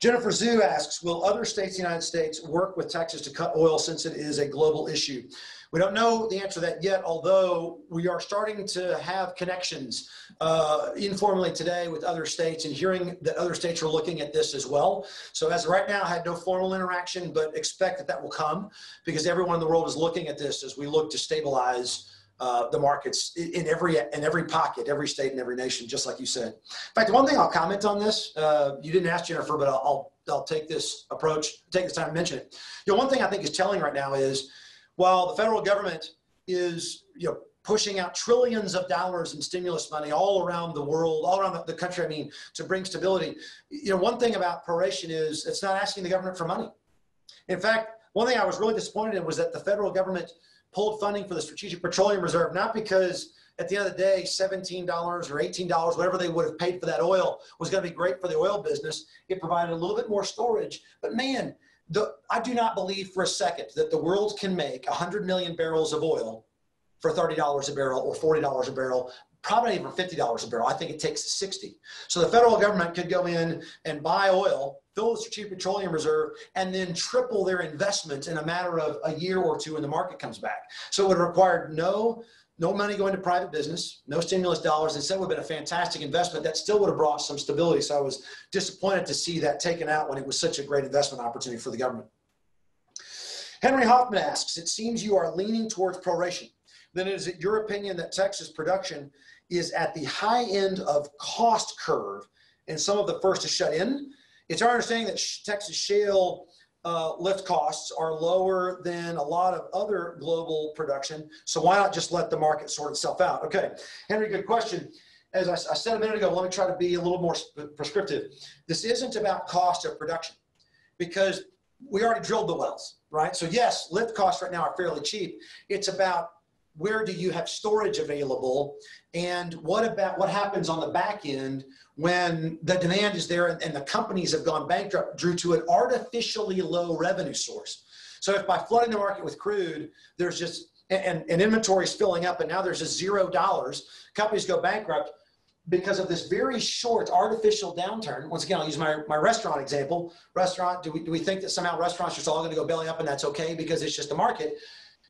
Speaker 1: Jennifer Zhu asks, will other states in the United States work with Texas to cut oil since it is a global issue? We don't know the answer to that yet, although we are starting to have connections uh, informally today with other states and hearing that other states are looking at this as well. So as right now, I had no formal interaction, but expect that that will come because everyone in the world is looking at this as we look to stabilize uh, the markets in every in every pocket, every state, and every nation, just like you said. In fact, one thing I'll comment on this, uh, you didn't ask Jennifer, but I'll, I'll, I'll take this approach, take this time to mention it. You know, one thing I think is telling right now is while the federal government is you know pushing out trillions of dollars in stimulus money all around the world, all around the country, I mean, to bring stability. You know, one thing about proration is it's not asking the government for money. In fact, one thing I was really disappointed in was that the federal government pulled funding for the Strategic Petroleum Reserve, not because at the end of the day, $17 or $18, whatever they would have paid for that oil was going to be great for the oil business. It provided a little bit more storage. But man, the, I do not believe for a second that the world can make 100 million barrels of oil for $30 a barrel or $40 a barrel probably even $50 a barrel. I think it takes 60. So the federal government could go in and buy oil, fill the Strategic Petroleum Reserve, and then triple their investment in a matter of a year or two when the market comes back. So it would have required no no money going to private business, no stimulus dollars. Instead, would have been a fantastic investment that still would have brought some stability. So I was disappointed to see that taken out when it was such a great investment opportunity for the government. Henry Hoffman asks, it seems you are leaning towards proration. Then is it your opinion that Texas production is at the high end of cost curve and some of the first to shut in. It's our understanding that Texas shale uh, lift costs are lower than a lot of other global production. So why not just let the market sort itself out? Okay, Henry, good question. As I, I said a minute ago, let me try to be a little more prescriptive. This isn't about cost of production because we already drilled the wells, right? So yes, lift costs right now are fairly cheap. It's about where do you have storage available? And what about what happens on the back end when the demand is there and, the companies have gone bankrupt due to an artificially low revenue source? So if by flooding the market with crude there's just and, and inventory is filling up and now there's just zero dollars companies go bankrupt because of this very short artificial downturn. Once again i'll use my, my restaurant example. Restaurant do we, do we think that somehow restaurants are all going to go belly up and that's okay because it's just the market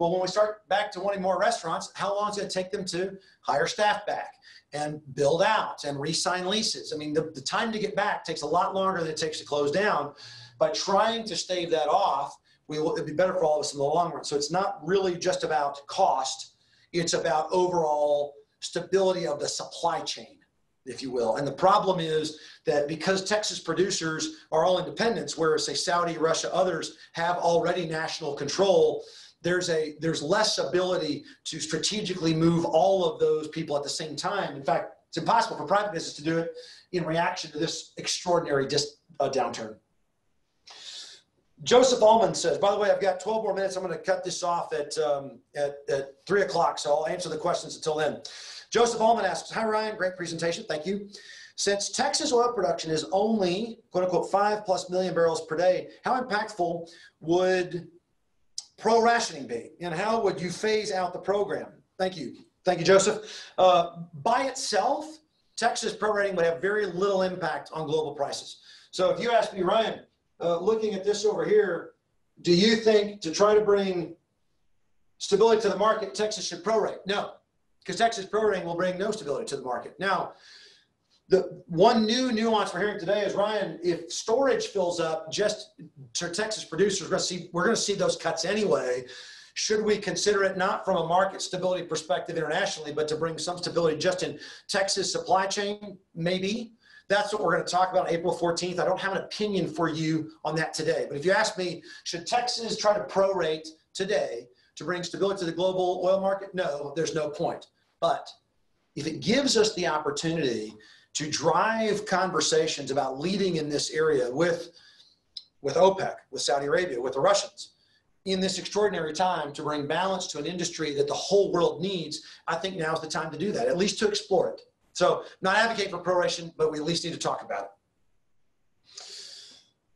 Speaker 1: well, when we start back to wanting more restaurants, how long is it going to take them to hire staff back and build out and re-sign leases? I mean, the, the time to get back takes a lot longer than it takes to close down. By trying to stave that off, we will, it'd be better for all of us in the long run. So it's not really just about cost. It's about overall stability of the supply chain, if you will. And the problem is that because Texas producers are all independents, whereas say Saudi, Russia, others have already national control, there's a there's less ability to strategically move all of those people at the same time. In fact, it's impossible for private business to do it in reaction to this extraordinary dis, uh, downturn. Joseph Allman says, by the way, I've got 12 more minutes. I'm going to cut this off at, um, at, at 3 o'clock, so I'll answer the questions until then. Joseph Allman asks, Hi, Ryan. Great presentation. Thank you. Since Texas oil production is only, quote unquote, five plus million barrels per day, how impactful would pro rationing be, and how would you phase out the program? Thank you. Thank you, Joseph. Uh, by itself, Texas prorating would have very little impact on global prices. So if you ask me, Ryan, uh, looking at this over here, do you think to try to bring stability to the market, Texas should prorate? No, because Texas prorating will bring no stability to the market. Now, the one new nuance we're hearing today is Ryan, if storage fills up just to Texas producers, we're to see, we're to see those cuts anyway. Should we consider it not from a market stability perspective internationally, but to bring some stability just in Texas supply chain? Maybe. That's what we're going to talk about April 14th. I don't have an opinion for you on that today. But if you ask me, should Texas try to prorate today to bring stability to the global oil market? No, there's no point. But if it gives us the opportunity to drive conversations about leading in this area with, with OPEC, with Saudi Arabia, with the Russians in this extraordinary time to bring balance to an industry that the whole world needs, I think now is the time to do that, at least to explore it. So, not advocate for proration, but we at least need to talk about it.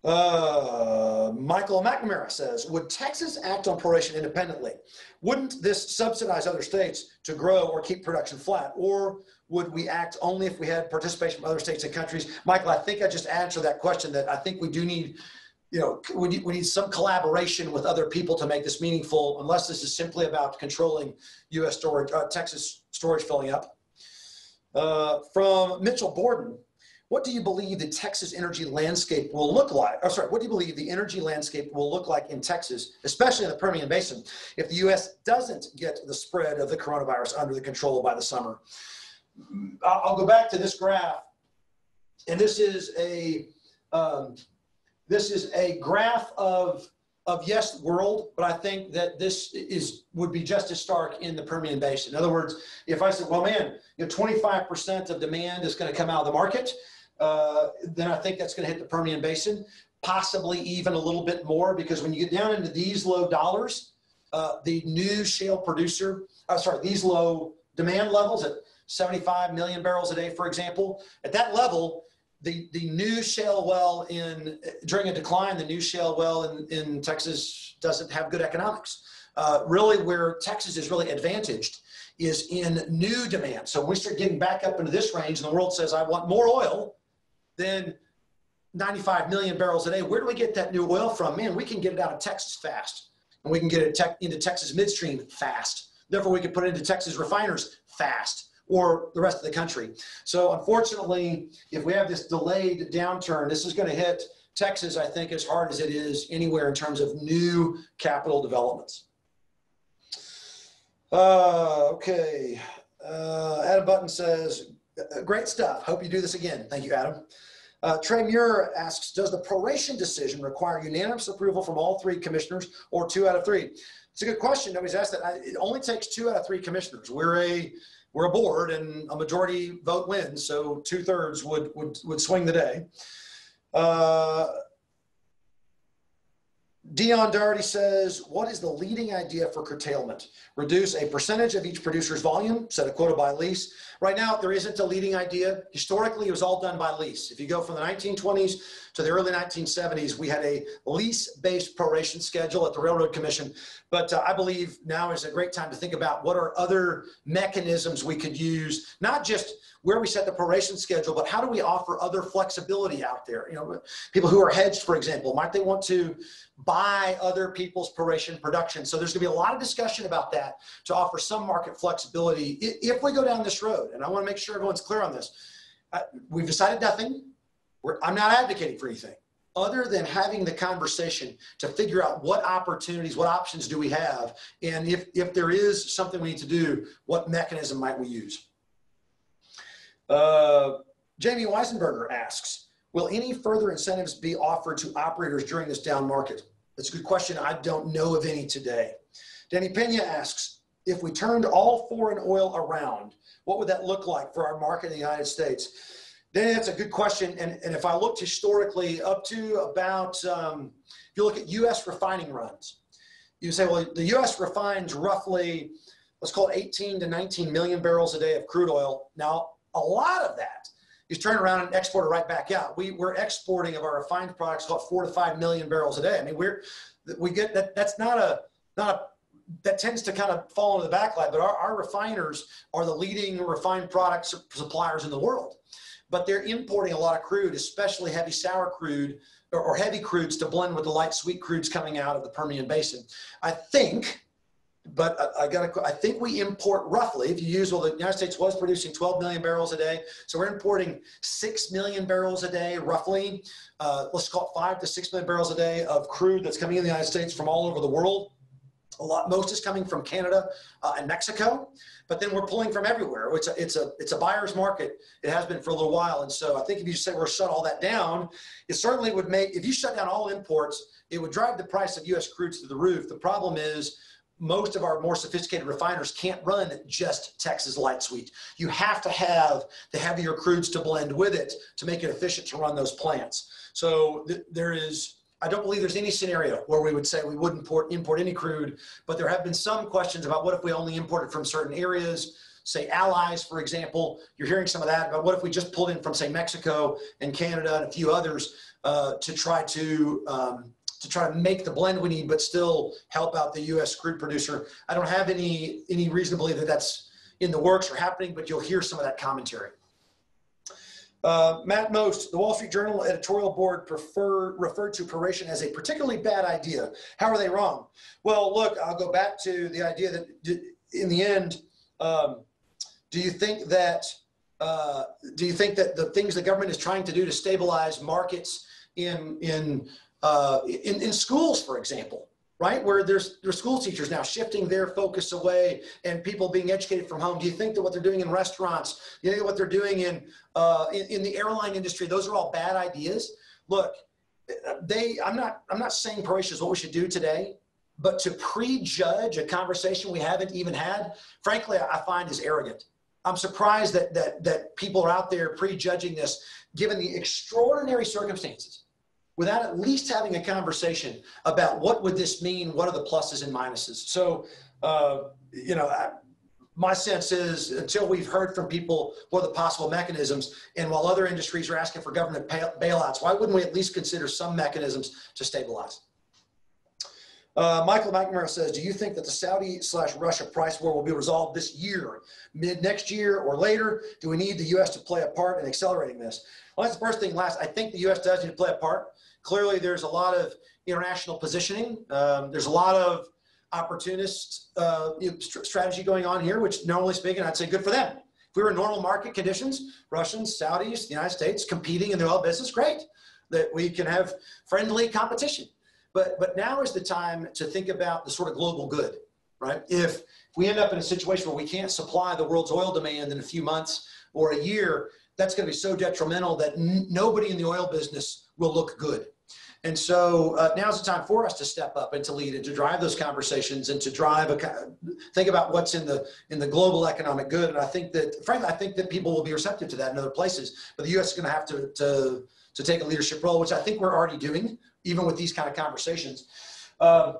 Speaker 1: Uh, Michael McNamara says, would Texas act on proration independently? Wouldn't this subsidize other states to grow or keep production flat? Or would we act only if we had participation from other states and countries? Michael, I think I just answered that question that I think we do need, you know, we need, we need some collaboration with other people to make this meaningful, unless this is simply about controlling U.S. storage, uh, Texas storage filling up. Uh, from Mitchell Borden, what do you believe the Texas energy landscape will look like? Or sorry, what do you believe the energy landscape will look like in Texas, especially in the Permian Basin, if the U.S. doesn't get the spread of the coronavirus under the control by the summer? I'll go back to this graph, and this is a um, this is a graph of of yes world, but I think that this is would be just as stark in the Permian Basin. In other words, if I said, well, man, you know, 25% of demand is going to come out of the market, uh, then I think that's going to hit the Permian Basin, possibly even a little bit more, because when you get down into these low dollars, uh, the new shale producer, uh, sorry, these low demand levels at 75 million barrels a day, for example, at that level, the, the new shale well in during a decline, the new shale well in, in Texas doesn't have good economics. Uh, really, where Texas is really advantaged is in new demand. So when we start getting back up into this range, and the world says, "I want more oil," then 95 million barrels a day. Where do we get that new oil from? Man, we can get it out of Texas fast, and we can get it te- into Texas midstream fast. Therefore, we can put it into Texas refiners fast or the rest of the country. So unfortunately, if we have this delayed downturn, this is going to hit Texas, I think, as hard as it is anywhere in terms of new capital developments. Uh, okay. Uh, Adam Button says, great stuff. Hope you do this again. Thank you, Adam. Uh, Trey Muir asks, does the proration decision require unanimous approval from all three commissioners or two out of three? It's a good question. Nobody's asked that. It only takes two out of three commissioners. We're a we're a board and a majority vote wins, so two thirds would, would, would swing the day. Uh, Dion Doherty says, what is the leading idea for curtailment? Reduce a percentage of each producer's volume, set a quota by lease. Right now, there isn't a leading idea. Historically, it was all done by lease. If you go from the 1920s to the early 1970s, we had a lease-based proration schedule at the Railroad Commission. But uh, I believe now is a great time to think about what are other mechanisms we could use, not just where we set the proration schedule, but how do we offer other flexibility out there? You know, people who are hedged, for example, might they want to buy other people's proration production? So there's going to be a lot of discussion about that to offer some market flexibility if we go down this road. And I want to make sure everyone's clear on this. Uh, we've decided nothing. We're, I'm not advocating for anything other than having the conversation to figure out what opportunities, what options do we have, and if, if there is something we need to do, what mechanism might we use? Uh, Jamie Weisenberger asks, will any further incentives be offered to operators during this down market? That's a good question. I don't know of any today. Danny Pena asks, if we turned all foreign oil around, what would that look like for our market in the United States? Then that's a good question. And, and if I looked historically up to about, um, if you look at US refining runs, you say, well, the US refines roughly, let's call it 18 to 19 million barrels a day of crude oil. Now, a lot of that is turned around and exported right back out. We, we're exporting of our refined products about four to five million barrels a day. I mean, we're, we get that, that's not a, not a, that tends to kind of fall into the backlight, but our, our refiners are the leading refined product suppliers in the world. But they're importing a lot of crude, especially heavy sour crude or, or heavy crudes to blend with the light sweet crudes coming out of the Permian Basin. I think but I, I got I think we import roughly, if you use, well, the United States was producing 12 million barrels a day. So we're importing 6 million barrels a day, roughly. Uh, let's call it 5 to 6 million barrels a day of crude that's coming in the United States from all over the world. A lot, most is coming from Canada uh, and Mexico, but then we're pulling from everywhere. It's a, it's a, it's a buyer's market. It has been for a little while. And so I think if you say we're shut all that down, it certainly would make, if you shut down all imports, it would drive the price of U.S. crudes to the roof. The problem is most of our more sophisticated refiners can't run just Texas light sweet. You have to have the heavier crudes to blend with it to make it efficient to run those plants. So th- there is, I don't believe there's any scenario where we would say we wouldn't import, import any crude, but there have been some questions about what if we only imported from certain areas, say allies, for example. You're hearing some of that, but what if we just pulled in from, say, Mexico and Canada and a few others uh, to try to um, to try to make the blend we need, but still help out the U.S. crude producer. I don't have any any reason to believe that that's in the works or happening, but you'll hear some of that commentary. Uh, Matt Most, the Wall Street Journal editorial board prefer, referred to proration as a particularly bad idea. How are they wrong? Well, look, I'll go back to the idea that in the end, um, do you think that uh, do you think that the things the government is trying to do to stabilize markets in in uh, in, in schools, for example, right? Where there's there's school teachers now shifting their focus away and people being educated from home. Do you think that what they're doing in restaurants, do you think what they're doing in, uh, in in the airline industry, those are all bad ideas? Look, they I'm not I'm not saying proration is what we should do today, but to prejudge a conversation we haven't even had, frankly, I find is arrogant. I'm surprised that that that people are out there prejudging this, given the extraordinary circumstances without at least having a conversation about what would this mean what are the pluses and minuses. So uh, you know I, my sense is until we've heard from people what are the possible mechanisms and while other industries are asking for government bailouts why wouldn't we at least consider some mechanisms to stabilize uh, Michael McNamara says, do you think that the Saudi slash Russia price war will be resolved this year, mid next year or later? Do we need the U.S. to play a part in accelerating this? Well, that's the first thing last. I think the U.S. does need to play a part. Clearly, there's a lot of international positioning. Um, there's a lot of opportunist uh, strategy going on here, which normally speaking, I'd say good for them. If we were in normal market conditions, Russians, Saudis, the United States competing in the oil business, great. That we can have friendly competition. But, but now is the time to think about the sort of global good, right? If we end up in a situation where we can't supply the world's oil demand in a few months or a year, that's going to be so detrimental that nobody in the oil business will look good. And so uh, now's the time for us to step up and to lead and to drive those conversations and to drive a think about what's in the in the global economic good. And I think that, frankly, I think that people will be receptive to that in other places. But the U.S. is going to have to to to take a leadership role, which I think we're already doing, even with these kind of conversations. Um,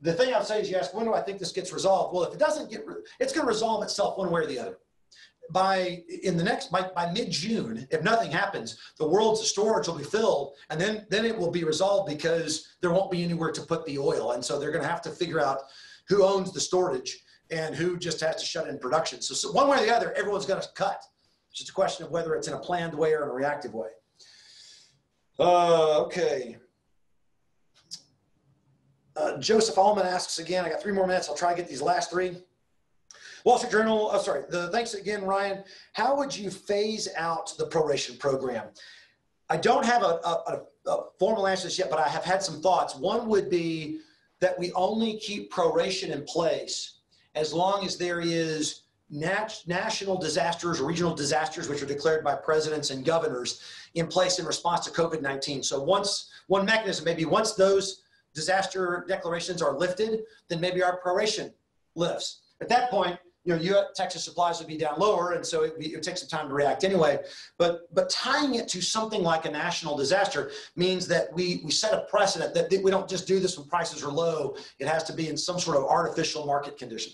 Speaker 1: the thing I'll say is, you ask, when do I think this gets resolved? Well, if it doesn't get, it's going to resolve itself one way or the other by in the next by, by mid-June, if nothing happens, the world's storage will be filled, and then then it will be resolved because there won't be anywhere to put the oil, and so they're going to have to figure out who owns the storage and who just has to shut in production. So, so one way or the other, everyone's going to cut. It's just a question of whether it's in a planned way or in a reactive way. Uh, okay. Uh, Joseph Allman asks again. I got three more minutes. I'll try to get these last three. Wall Street Journal, oh, sorry, the, thanks again, Ryan. How would you phase out the proration program? I don't have a, a, a formal answer yet, but I have had some thoughts. One would be that we only keep proration in place as long as there is nat- national disasters, regional disasters, which are declared by presidents and governors in place in response to COVID 19. So, once one mechanism, maybe once those disaster declarations are lifted, then maybe our proration lifts. At that point, you know, US, Texas supplies would be down lower, and so it, be, it takes some time to react anyway. But but tying it to something like a national disaster means that we we set a precedent that we don't just do this when prices are low. It has to be in some sort of artificial market condition.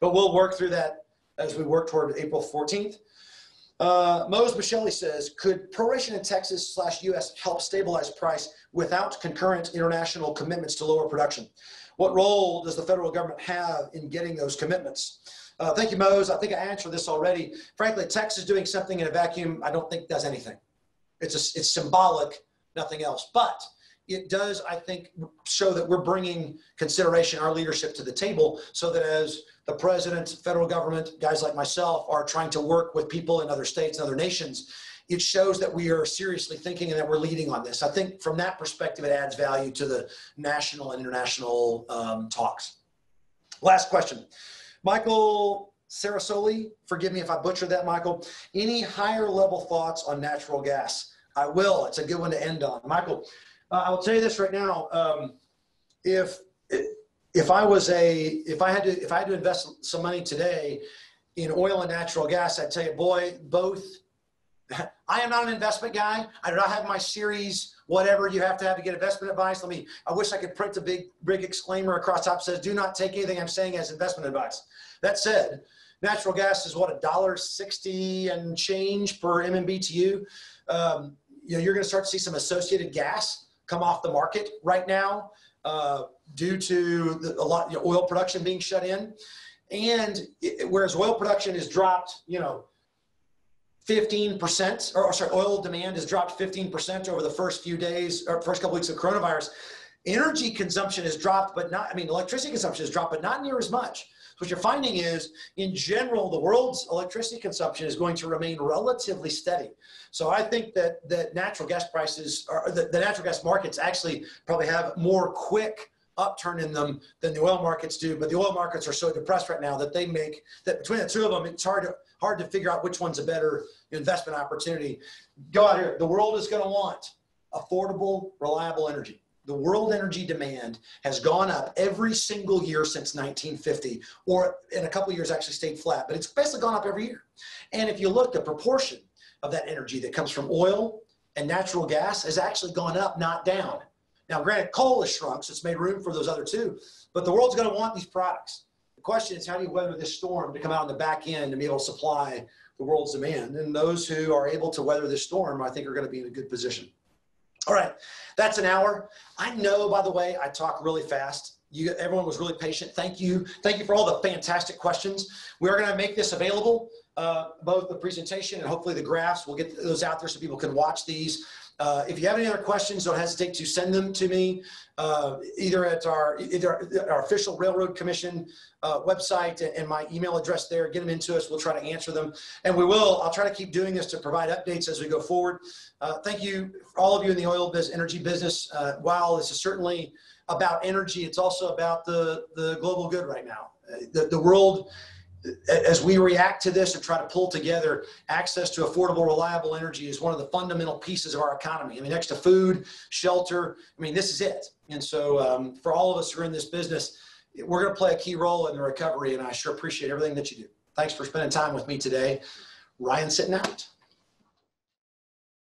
Speaker 1: But we'll work through that as we work toward April 14th. Uh, Mose Michele says, could proration in Texas slash U.S. help stabilize price without concurrent international commitments to lower production? What role does the federal government have in getting those commitments? Uh, thank you, Mose. I think I answered this already. Frankly, Texas doing something in a vacuum, I don't think does anything. It's a, it's symbolic, nothing else. But it does, I think, show that we're bringing consideration, our leadership to the table, so that as the president, federal government, guys like myself are trying to work with people in other states and other nations, it shows that we are seriously thinking and that we're leading on this. I think from that perspective, it adds value to the national and international um, talks. Last question. Michael Sarasoli, forgive me if I butchered that, Michael. Any higher level thoughts on natural gas? I will. It's a good one to end on. Michael, uh, I will tell you this right now. Um, if if I was a if I had to if I had to invest some money today in oil and natural gas, I'd tell you, boy, both. I am not an investment guy. I do not have my series whatever you have to have to get investment advice. Let me, I wish I could print a big, big exclaimer across top says, do not take anything I'm saying as investment advice. That said, natural gas is what, a dollar 60 and change per MMBTU. Um, you know, you're going to start to see some associated gas come off the market right now uh, due to the, a lot you know, oil production being shut in, and it, whereas oil production has dropped, you know, 15%, or, or sorry, oil demand has dropped 15% over the first few days or first couple weeks of coronavirus. Energy consumption has dropped, but not, I mean, electricity consumption has dropped, but not near as much. What you're finding is, in general, the world's electricity consumption is going to remain relatively steady. So I think that that natural gas prices, the, the natural gas markets actually probably have more quick upturn in them than the oil markets do. But the oil markets are so depressed right now that they make that between the two of them, it's hard to hard to figure out which one's a better investment opportunity. Go out here. The world is going to want affordable, reliable energy. The world energy demand has gone up every single year since 1950, or in a couple years actually stayed flat, but it's basically gone up every year. And if you look, the proportion of that energy that comes from oil and natural gas has actually gone up, not down. Now, granted, coal has shrunk, so it's made room for those other two, but the world's going to want these products. The question is, how do you weather this storm to come out on the back end and be able to supply the world's demand? And those who are able to weather this storm, I think, are going to be in a good position. All right, that's an hour. I know, by the way, I talk really fast. You, everyone was really patient. Thank you. Thank you for all the fantastic questions. We are going to make this available, uh, both the presentation and hopefully the graphs. We'll get those out there so people can watch these. Uh, if you have any other questions, don't hesitate to send them to me uh, either at our either our official Railroad Commission uh, website and my email address there. Get them into us. We'll try to answer them, and we will. I'll try to keep doing this to provide updates as we go forward. Uh, thank you, all of you in the oil biz energy business. Uh, while this is certainly about energy, it's also about the the global good right now. The, the world as we react to this and try to pull together access to affordable, reliable energy is one of the fundamental pieces of our economy. I mean, next to food, shelter, I mean, this is it. And so, um, for all of us who are in this business, we're going to play a key role in the recovery, and I sure appreciate everything that you do. Thanks for spending time with me today. Ryan Sitton out.